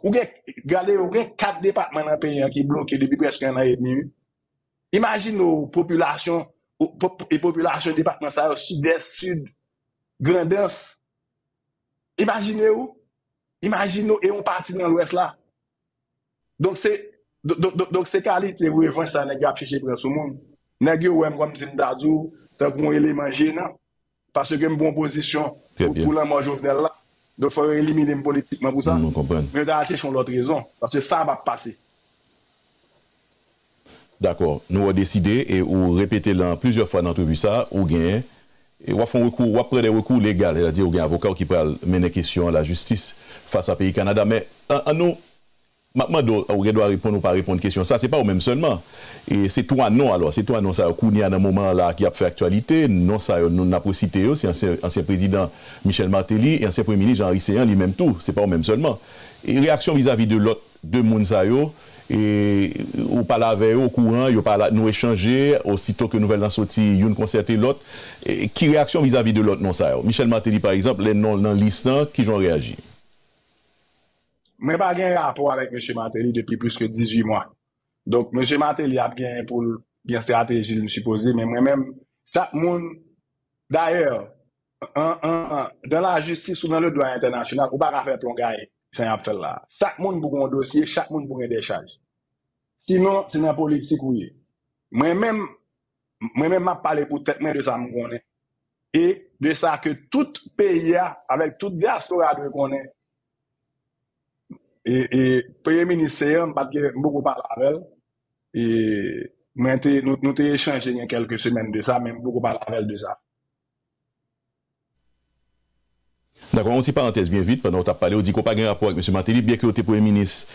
ou gale ou gen kat depatman an peyen ki bloke debi kweske an et mi. Imagin nou populasyon, e populasyon depatman sa yo sud-est, sud, grandens, imagine ou, imagine ou, e ou pati nan l'ouest la. Donk se, donk se kalite ou e fwench sa negyo ap cheche pre sou moun. Negyo ou em kwa mzim dadou, tak mwen ele manje nan, parce gen mbon posisyon pou lan mwen jovnel la, donk fwa elimine m politikman pou sa. Men da cheche lot rezon, sa va pase. D'akor, nou a deside, e ou repete lan plusieurs fwa nan sa, ou gen, E wap pre de rekou legal, e la di ou gen avokat ki pre mene kisyon la justis fasa peyi Kanada. Men an nou, makman do ou gen do a repon ou pa repon kisyon sa, se pa ou menm seulement. E se tou an nou alo, se tou an nou sa kouni an an mouman la ki ap fe aktualite, nou sa nou naposite yo, se ansyen prezident Michel Martelly, e ansyen premini Jean-Henri Seyen li menm tou, se pa ou menm seulement. E reaksyon vis-a-vis de lot de moun sa yo, E ou pala ave yo kouran, yo pala nou echange, osito ke nouvel nan soti yon konserte lot, ki reaksyon vis-a-vis de lot non yo? Michel Martelly par exemple, lè non nan listan, ki joun reagi? mwen pa gen rapor avèk M. Mateli depi plus ke 18 mwa. Donk M. Mateli ap gen pou gen strategi mwen suppose, men mwen men, chak moun, d'ayor, dan la justice ou nan le doyen internasyonal, ou pa ka fè plongaye, chan ap fèl la. Chak moun pou kon dosye, chak moun pou gen dechaj. Sinon, se nan politik ou ye. Mwen men, mwen men map pale pou tèt men de sa m konen. E de sa ke tout peyi ya, avèk tout diaspora de konen, E, e preye miniseye, mpatke mbogo palavel, e, nou te echange gen kelke semen de sa, men mbogo palavel de sa. D'akwa, on ti parantez bien vite, pandan ou ta pale, ou di ko pa gen rapor ak M. Mateli, biye ki ou te premier ministre,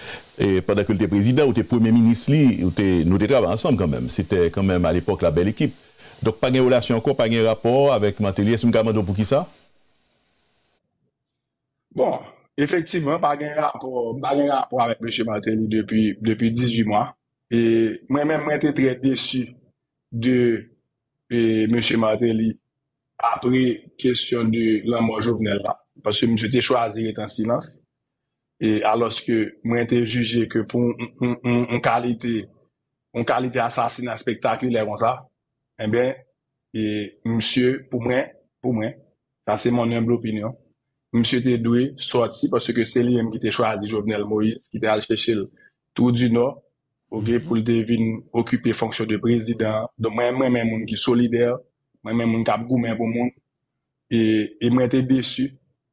pandan ki ou te prezident, ou te premier ministre li, nou te trab ansam kanmem, sete kanmem al epok la bel ekip. Dok pa gen relasyon kon, pa gen rapor avèk Mateli, es m gaman do pou ki sa? Bon, efektivman, pa gen rapor, pa gen rapor avek M. Martelly depi 18 mwa, e mwen men mwen te tre desu de M. Martelly après question de l'amour Jovenel là. Parce que je t'ai choisi d'être en silence. Et alors que moi, j'ai jugé que pour une qualité, une qualité assassinat spectaculaire comme ça, eh bien, et monsieur, pour moi, pour moi, ça c'est mon humble Mse te dwe soti pwase ke se li m ki te chwazi Jovenel Moïse ki te al chèchil tou di nou okay, mm-hmm. pou l devin okupè fonksyon de prezident do mwen mwen mwen moun ki solider mwen mwen moun kap goumen pou moun e, e mwen te desu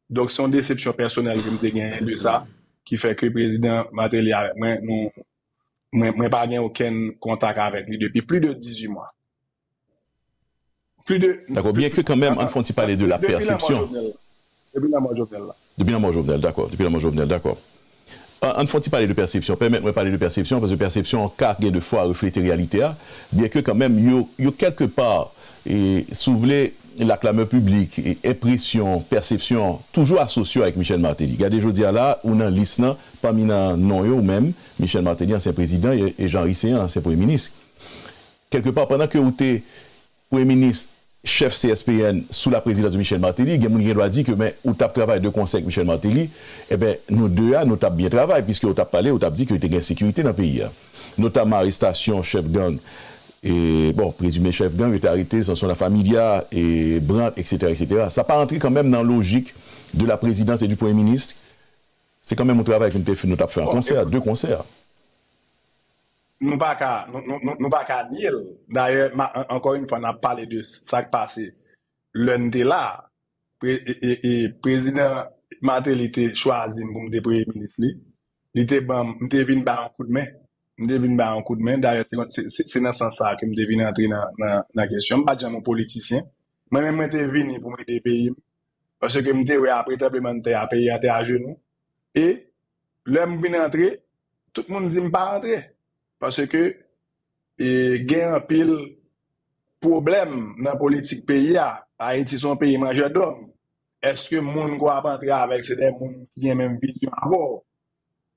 dok son decepsyon personel ki m te genyen de sa ki fè ke prezident Mateli mwen mwen mwen pa gen ouken kontak avèk li depi pli de 18 mwa. Pli de... D'akon, bien ke kan mèm an fon ti pale de la persepsyon. Depuis la mort Jovenel, là. Depuis la mort Jovenel, d'accord. Depuis la mort Jovenel, d'accord. En faut-il parler de perception? Permettez-moi de parler de perception, parce que perception, en cas de fois, reflète la réalité, hein. bien que quand même, il y a quelque part, et soulever la clameur publique, et impression, perception, toujours associée avec Michel Martelly. Regardez, je dis là, on a liste, parmi non ou même, Michel Martelly, ancien président, et Jean Risséen, ancien premier ministre. Quelque part, pendant que vous êtes premier ministre, chef CSPN sous la présidence de Michel Martelly, il y a qui doit dire que mais ou tap travail de conseil avec Michel Martelly, eh bien, nous deux, nous tap bien travail, puisque vous tap parlé, vous tap dit qu'il y a une sécurité dans le pays. Hein. Notamment arrestation, chef gang, et bon, présumé chef gang, il était arrêté, sans son la familia, et Brandt, etc., etc. Ça n'a pas rentré quand même dans la logique de la présidence et du Premier ministre. C'est quand même un travail que nous avons fait un concert, deux concerts. Nou pa ka nil. D'ailleurs, ankon yon fwa nan pale de sak pase. Lwen te la, prezident Matel ite chwazi mboum de pre-ministre li. Li te vin ba an kou de men. Li te vin ba an kou de men. D'ailleurs, se nan san sa ke mte vin entri nan kesyon. Mpa djan moun politisyen. Mwen men mwen te vin pou mwen te peyi. Pase ke mte we apre treplemente a peyi ate a genou. E, lwen mwen vin entri, tout moun di mpa entri. Pase ke e, gen apil problem nan politik peyi a, a eti son peyi manje dom. Eske moun kwa apatre avèk se den moun ki gen menm vizyon avò.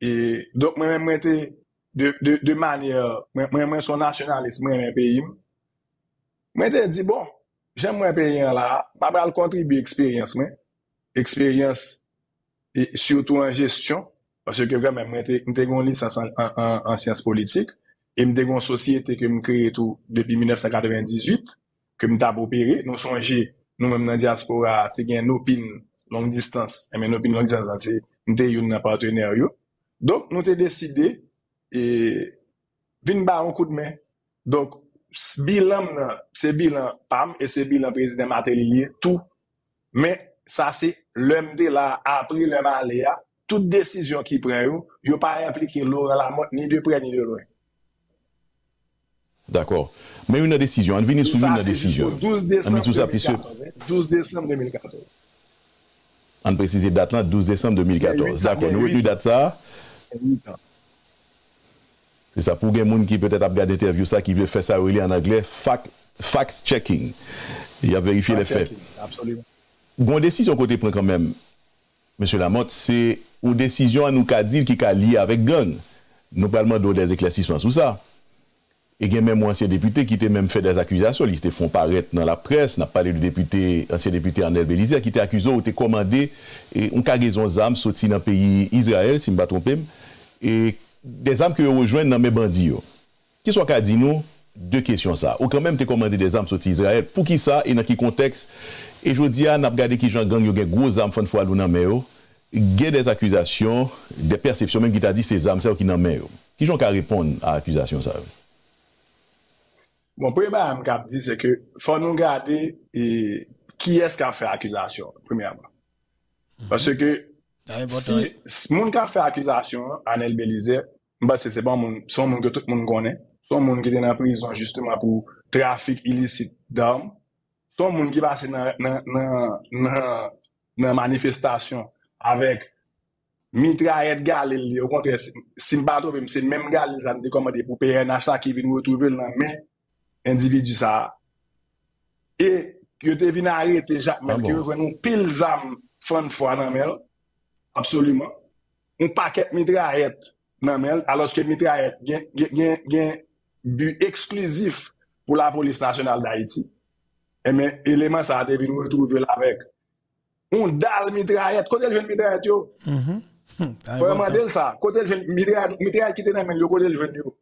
E, dok mwen mwen te de, de, de manye, mwen mwen son nasyonalist mwen mwen peyi m. Mwen te di bon, jen mwen peyi an la, mwen pral kontribi eksperyans mwen. Eksperyans, e, surtout an gestyon. Pase ke vremen mwen te gon lisans an siyans politik, e mwen te gon sosyete ke mwen kreye tou depi 1998, ke mwen tab opere, nou sonje, nou mwen nan diaspora te gen nopin long distans, e men nopin long distans an se mwen te yon nan partener yo. Donk nou te deside, e vin ba an kou de men. Donk, bilan nan, se bilan PAM, e se bilan prezident Matelilie, tou. Men, sa se lèm de la apri lèm alea, toute décision qui prend, il ne pas impliqué l'eau la mort ni de près ni de loin. D'accord. Mais une décision, on vient sous une décision. 12 décembre 2014. 12 décembre 2014. On précise date là, 12 décembre 2014. D'accord. Nous retenons date ça. 8 ans. C'est ça. Pour les gens qui peut-être a regardé l'interview, ça, qui veut faire ça en anglais, fact, fact checking. Il a vérifié les faits. Absolument. Bon décision côté prend quand même, Monsye Lamotte, se ou desisyon an nou ka dil ki ka liye avèk gon. Nou palman do des eklasisman sou sa. E gen menm ou ansye depute ki te menm fè des akwizasyon, li te fon paret nan la pres, nan pale du ansye depute Anel Belizer, ki te akwizo ou te komande e, un kagezon zam soti nan peyi Israel, si mba trompem, e des zam ki yo rejoen nan me bandi yo. Ki so ka di nou, de kesyon sa. Ou kan menm te komande des zam soti Israel, pou ki sa, e nan ki konteks, E jodi an ap gade ki jan gang yo gen gwo zam fan fwa lou nan men yo, gen des akwizasyon, de persepsyon men ki ta di se zam se yo ki nan men yo. Ki jan ka repon a akwizasyon sa yo? Bon, prema am kap di se ke fwa nou gade e, ki es ka fe akwizasyon, premiyaman. Pase ke ah, si, si moun ka fe akwizasyon an el belize, mba se se ban moun, son moun ke tout moun konen, son moun ki te nan prizon justement pou trafik ilisit dam, son moun ki base nan, nan, nan, nan manifestasyon avèk mitrayet galil li, ou kontre simbato pe mse mèm galil sa mte komade pou PNH la ki vin wotouvel nan men individu sa. E yo te vin arete Jacques ah Mel, ah bon. ki yo jwen nou pil zam fon fwa nan Mel, absolument, un paket mitrayet nan Mel, aloske mitrayet gen, gen, gen, gen bu eksklusif pou la polis nasyonal d'Haïti. E men, eleman sa te vi nou retrouve la vek. Un dal mitrayet, kote l jen mitrayet yo? Fwa man del sa, kote l jen mitrayet ki te nan men yo, kote l jen yo?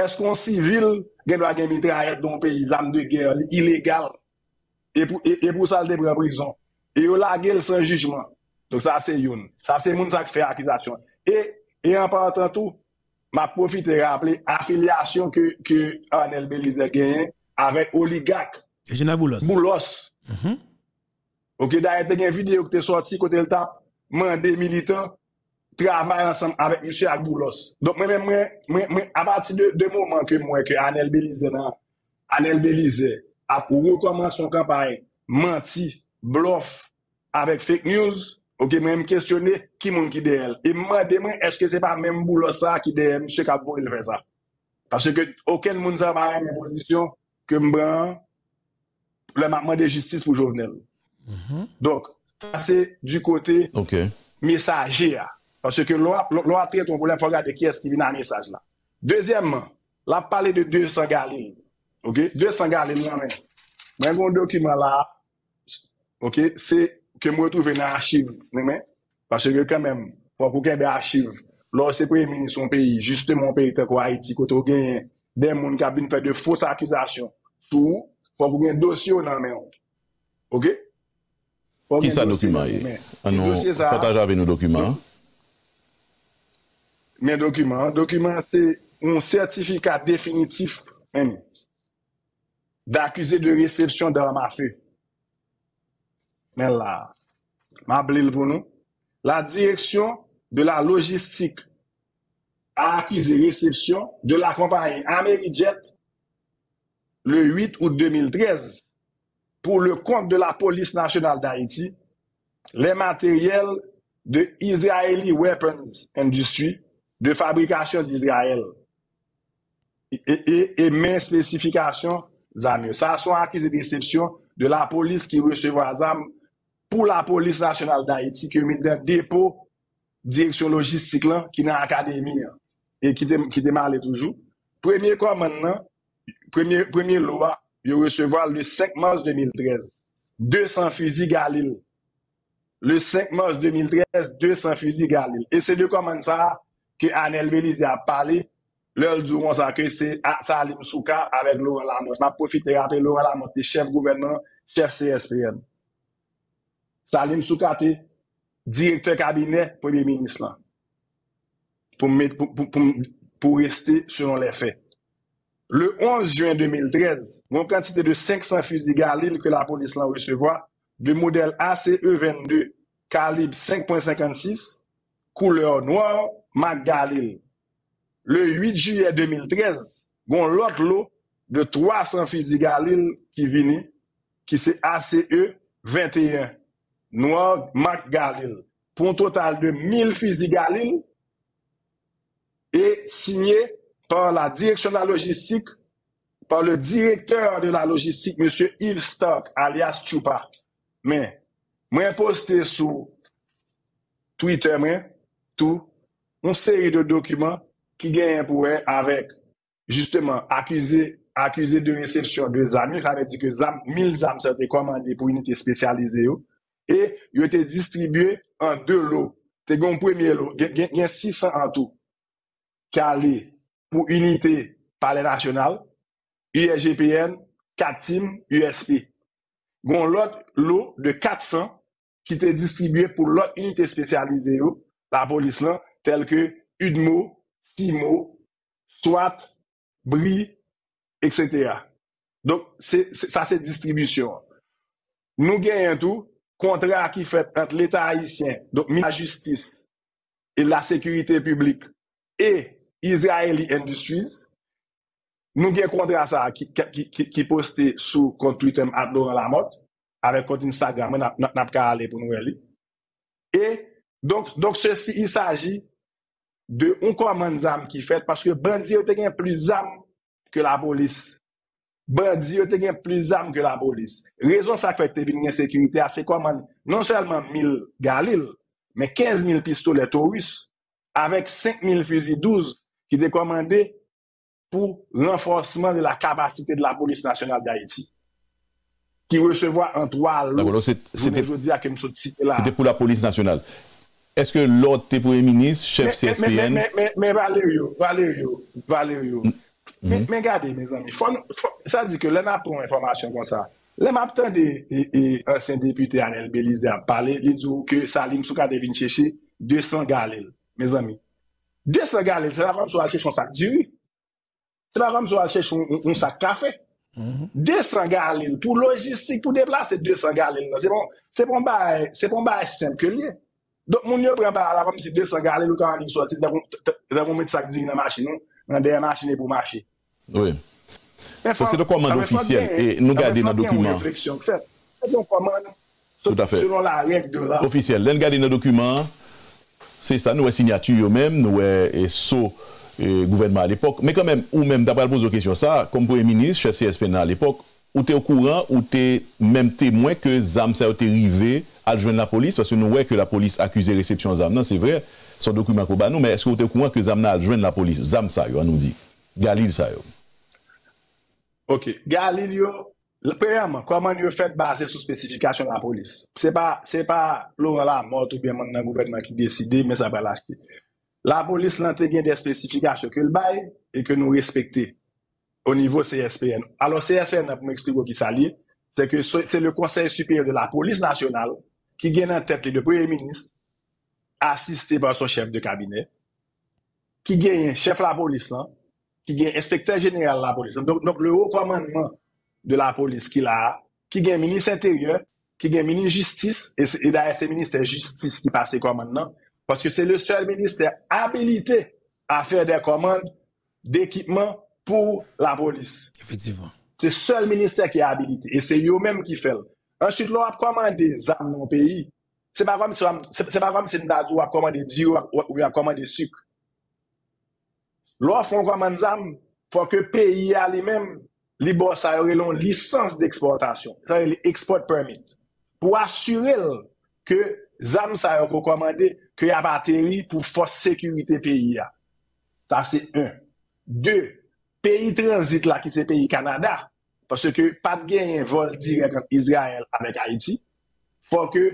Eskon sivil gen do a gen mitrayet don peyi, zam de ger, ilegal, e pou sal de pre prison. E yo la gel san jujman. Donk sa se yon. Sa se moun sa ki fe akizasyon. E, e an pantan tou, ma profite rappele afilyasyon ke Anel Belize genyen avek oligak Jena boulos. Boulos. Ok, da ete gen video ki te sorti kote l tap, mande militant, travay ansam avek msye ak boulos. Donk mwen mwen, mwen, a pati de mouman ke mwen, ke Anel Belize Anel Belize, ap ou rekoman son kampany, manti, blof, avek fake news, ok, mwen m kestyone, ki moun ki de el. E mwen de mwen, eske se pa mwen boulos sa ki de el, msye kap pou il fe sa. Pase ke, oken moun sa pa yon posisyon, ke mbran, le makman de justice pou jovenel. Donk, sa se du kote mesaje ya. Pase ke lo a tre ton poulem fwa gade ki eski vi nan mesaj la. Dezyemman, la pale de 200 galil. Ok? 200 galil nan men. Mwen kon dokumen la, ok, se ke mwen touve nan archiv, nan men. Pase ke kemem, pou kouken be archiv, lo se pou emini son peyi, juste mon peyi te kwa Haiti, koto gen den moun kabine fè de akizasyon sou Fwa kou gen dosyo nan men. Ok? Ki sa dokumen ye? Anon, pataja ave nou dokumen? Men dokumen, dokumen se un sertifika definitif men d'akuse de resepsyon de la mafe. Men la, ma blil pou nou. La direksyon de la logistik a akuse resepsyon de la kompanyen Amerijet le 8 août 2013 pour le compte de la police nationale d'Haïti les matériels de Israeli Weapons Industry de fabrication d'Israël et, et, et main spécification ZAME. Ça sont accusés de déception de la police qui recevra ZAM pour la police nationale d'Haïti qui met un dépôt direction logistique là, qui est dans l'académie et qui démarre toujours. Premier quoi maintenant, Premye lwa, yo resevo le 5 mars 2013, 200 fuzi galil. Le 5 mars 2013, 200 fuzi galil. E se de koman sa, ke Anel Belize a pale, lèl douron sa ke se Salim Souka avek Laurent Lamotte. Ma profite apè Laurent Lamotte, chef gouvernement, chef CSPN. Salim Souka te direktor kabinet premier ministre lan. Pou reste selon lè fè. Le 11 juin 2013, yon kantite de 500 fuzi Galil ke la polis lan resevoa, de model ACE-22 kalib 5.56, kouleur noir, mak Galil. Le 8 juye 2013, yon lot lo de 300 fuzi Galil ki vini, ki se ACE-21, noir, mak Galil. Pon total de 1000 fuzi Galil, e sinye par la direksyon de la logistik, par le direkteur de la logistik, M. Yves Stock, alias Choupa. Men, mwen poste sou Twitter men, tou, mwen seri de dokumen ki genyen pou wè avèk, justeman, akuse de resepsyon de zam, yon kame di ke zam, mil zam sa te komande pou unité spesyalize yo, e yo te distribye an de lo, te gon premye lo, gen, gen 600 an tou, ki alè, pou unité palè nasyonal, USGPN, 4 tim, USP. Gon lot lo de 400 ki te distribuye pou lot unité yo, la polis lan, tel ke UDMO, SIMO, SWAT, BRI, etc. Donk, sa se distribusyon. Nou gen yon tou, kontra ki fet ant l'Etat Haitien, donk mi la justis, e la sekurite publik, e Israeli Industries, nou gen kontra sa ki, ki, ki, ki poste sou kont Twitter m at Laurent Lamotte, avek kont Instagram, nap, nap ka ale pou nou eli. E, donk, donk se si il saji de un koman zam ki fet, paske bandi yo te gen plus zam ke la polis. Bandi yo te gen plus zam ke la polis. Rezon sa fek te bin gen sekurite a se koman non selman 1000 galil, men 15000 pistolet Taurus, avek 5000 fuzi 12, ki de komande pou renforceman de la kapasite de la polis nasyonal d'Haïti. qui. D'accord, donc c'est- Je c'était- pour la police nationale. Est-ce que l'autre tes premier ministre, chef Mais, mais, CSPN, mais, mais, mais Valério, Valério, Valério. Mm. Mais, Mm-hmm. mais regardez, mes amis, faut, faut, ça dit que n'a pour information comme ça. Là, m'a des et, et, ancien député Anel Belize a parlé, il dit que Salim Souka devine chercher 200 galil, mes amis. 200 galil, c'est pas comme si on chercher un sac de riz. C'est pas comme si on un, sac de café. 200 galil, pour logistique, pour déplacer 200 galil, là, c'est bon, c'est bon, bah, c'est bon, bah, simple que lié. Donc, mon yo prend par là comme si 200 galil, ou quand on sorti, devons mettre sac de riz dans la machine, dans des machines pour marcher. oui. Mais Donc, c'est le commande ah, officiel. Et nous ah, garder dans le une document. réflexion faite. C'est donc commande Tout à fait. selon la règle de l'art. officiel. L'en garder dans le document, c'est ça, nous signature eux-mêmes, nous avons saut gouvernement à l'époque. Mais quand même, ou même, d'après poser question ça, comme Premier ministre, chef CSPN à l'époque, ou tu es au courant, ou tu es même témoin que ZAM ça a été rivé à joindre la police, parce que nous voyons que la police accusait réception ZAM. Non, c'est vrai, son document qu'on nous, mais est-ce que vous êtes au courant que ZAM a joindre la police? ZAM ça, on nous dit. Galil ça. Ok. Galileo, le comment nous fait basé sur spécification de la police? C'est pas, c'est pas Laurent Lamotte ou bien maintenant le gouvernement qui décide, mais ça va l'acheter. La police, là, te gen des spécifications que le bail et que nous respectons au niveau CSPN. Alors, CSPN, m'expliquer qui ça lié, c'est que ce- c'est le Conseil supérieur de la police nationale qui gagne en tête le premier ministre, assisté par son chef de cabinet, qui gagne chef de la police, là, qui gagne inspecteur général de la police. Donc, donc le haut commandement de la police qui l'a, qui gagne ministre intérieur, qui gagne ministre justice, et, d'ailleurs c'est ministère justice qui passe commandement, parce que c'est le seul ministère habilité à faire des commandes d'équipement pour la police. Effectivement. C'est le seul ministère qui est habilité. Et c'est eux-mêmes qui fait. Ensuite, l'on a commandé des armes dans le pays. C'est pas comme si on- c'est c'est pas comme si nous a commandé du ou ou a commandé sucre. L'on font commande li bo sa yore lon lisans de eksportasyon, sa yore li export permit, pou asyre l ke zam sa yore rekomande ke ya bateri pou fos sekurite peyi ya. Sa se un. De, peyi transit la ki se peyi Kanada, parce ke pat gen yon vol direk an Israel avèk Haiti, fò ke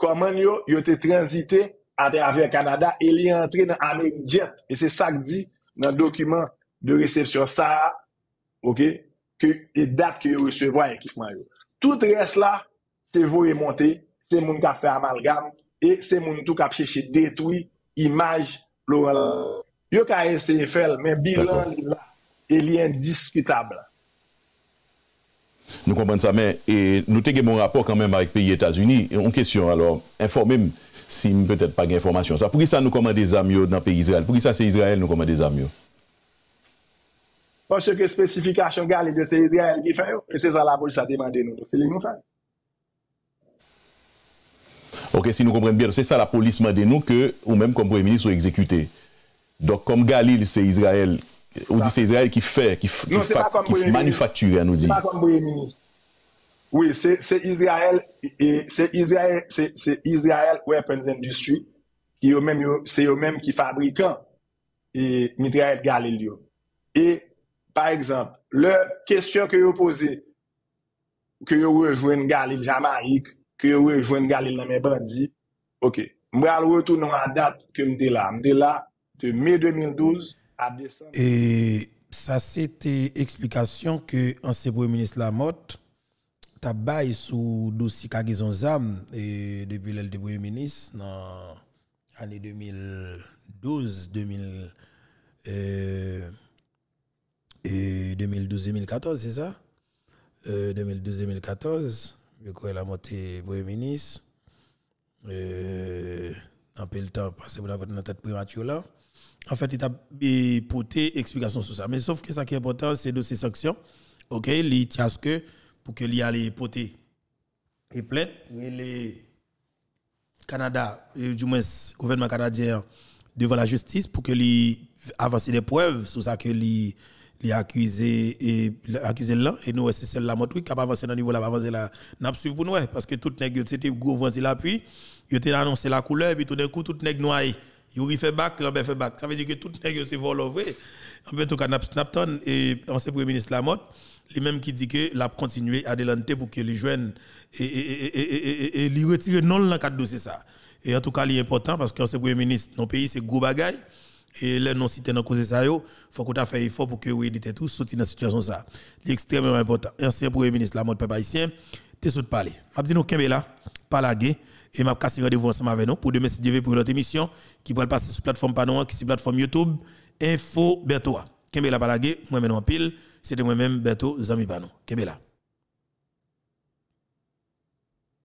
koman yo yo te transite ate avèk Kanada e li entre nan Amerik Jet. E se sak di nan dokumen de resepsyon sa, ok, et date que yo recevoir équipement yo. Tout reste là c'est vous et monter, c'est moun qui a fait amalgame et c'est moun tout qui a cherché détruire image Laurent. Yo ka essayer faire mais bilan li là et li indiscutable. Nous comprenons ça, mais et nous avons mon rapport quand même avec les pays États-Unis. En question, alors, informez-moi si peut-être pas d'information. Ça, pour qui ça nous commande des yo dans le pays Israël? Pour qui ça c'est Israël nous commande des yo? Parce que spécification gale de c'est Israël qui fait et c'est ça la police a demandé nous. Donc, C'est lui nous fait. Ok, si nous comprenons bien, c'est ça la police m'a nous que, ou même comme Premier ministre, soit exécuté. Donc, comme Galil, c'est Israël, on dit c'est Israël qui fait, qui, qui Non, fa- qui manufacture, nous dit. C'est pas comme Premier ministre. Oui, c'est Israël c'est Israël c'est Israël Weapons Industry qui c'est eux même qui fabriquant et mitraillette Galil. Et par exemple, le question que vous posez que vous rejoignez Galil Jamaïque, que vous rejoignez Galil dans mes bandits. OK. Moi le retourner à date que m'étais là, m'étais là de mai 2012 à décembre Et ça, c'était explication que ancien Premier ministre Lamotte t'a baillé sous dossier Kagizon Zam et depuis le Premier ministre dans l'année 2012, 2000, euh, 2012-2014, c'est ça? Euh, 2012-2014, je crois qu'il a monté Premier ministre. Euh, un peu le temps passé pour la tête primature là. En fait, il a porté explication sur ça. Mais sauf que ça qui est important, c'est de ces sanctions. OK, il tient que pour que l'y aille porter et plainte, les Canada, du moins le gouvernement canadien devant la justice pour que lui avance des preuves sur ça que li accusé et accusé là et nous c'est celle là montre qui a avancé dans le niveau là avancer là n'a suivre pour nous parce que tout nèg c'était gros venti l'appui il était annoncé la couleur puis tout d'un coup tout nèg noyé Yuri fait bac, Lambert fait bac. Ça veut dire que tout nèg c'est vol vrai. En tout cas, Snapton et ancien premier ministre Lamotte, lui-même qui dit que l'a continué à délanter pour que les jeunes et et et et et non dans cadre de ça. Et en tout cas, c'est important parce que l'ancien premier ministre, dans pays, c'est gros bagaille. Et les non cités dans cause ça, il faut qu'on ait fait effort pour que vous éditez tout, sortir dans la situation ça. C'est extrêmement important. Ancien premier ministre, Lamotte peuple haïtien, t'es de parler. Je dis nous, Kembela, pas la guerre et m'a cassé rendez-vous ensemble avec nous pour demain si Dieu pour l'autre émission qui va passer sur plateforme Panon qui est plateforme YouTube Info Bertoa. Kembela Balagé, moi maintenant en pile, c'était moi-même Berto Zami Panon. Kembela.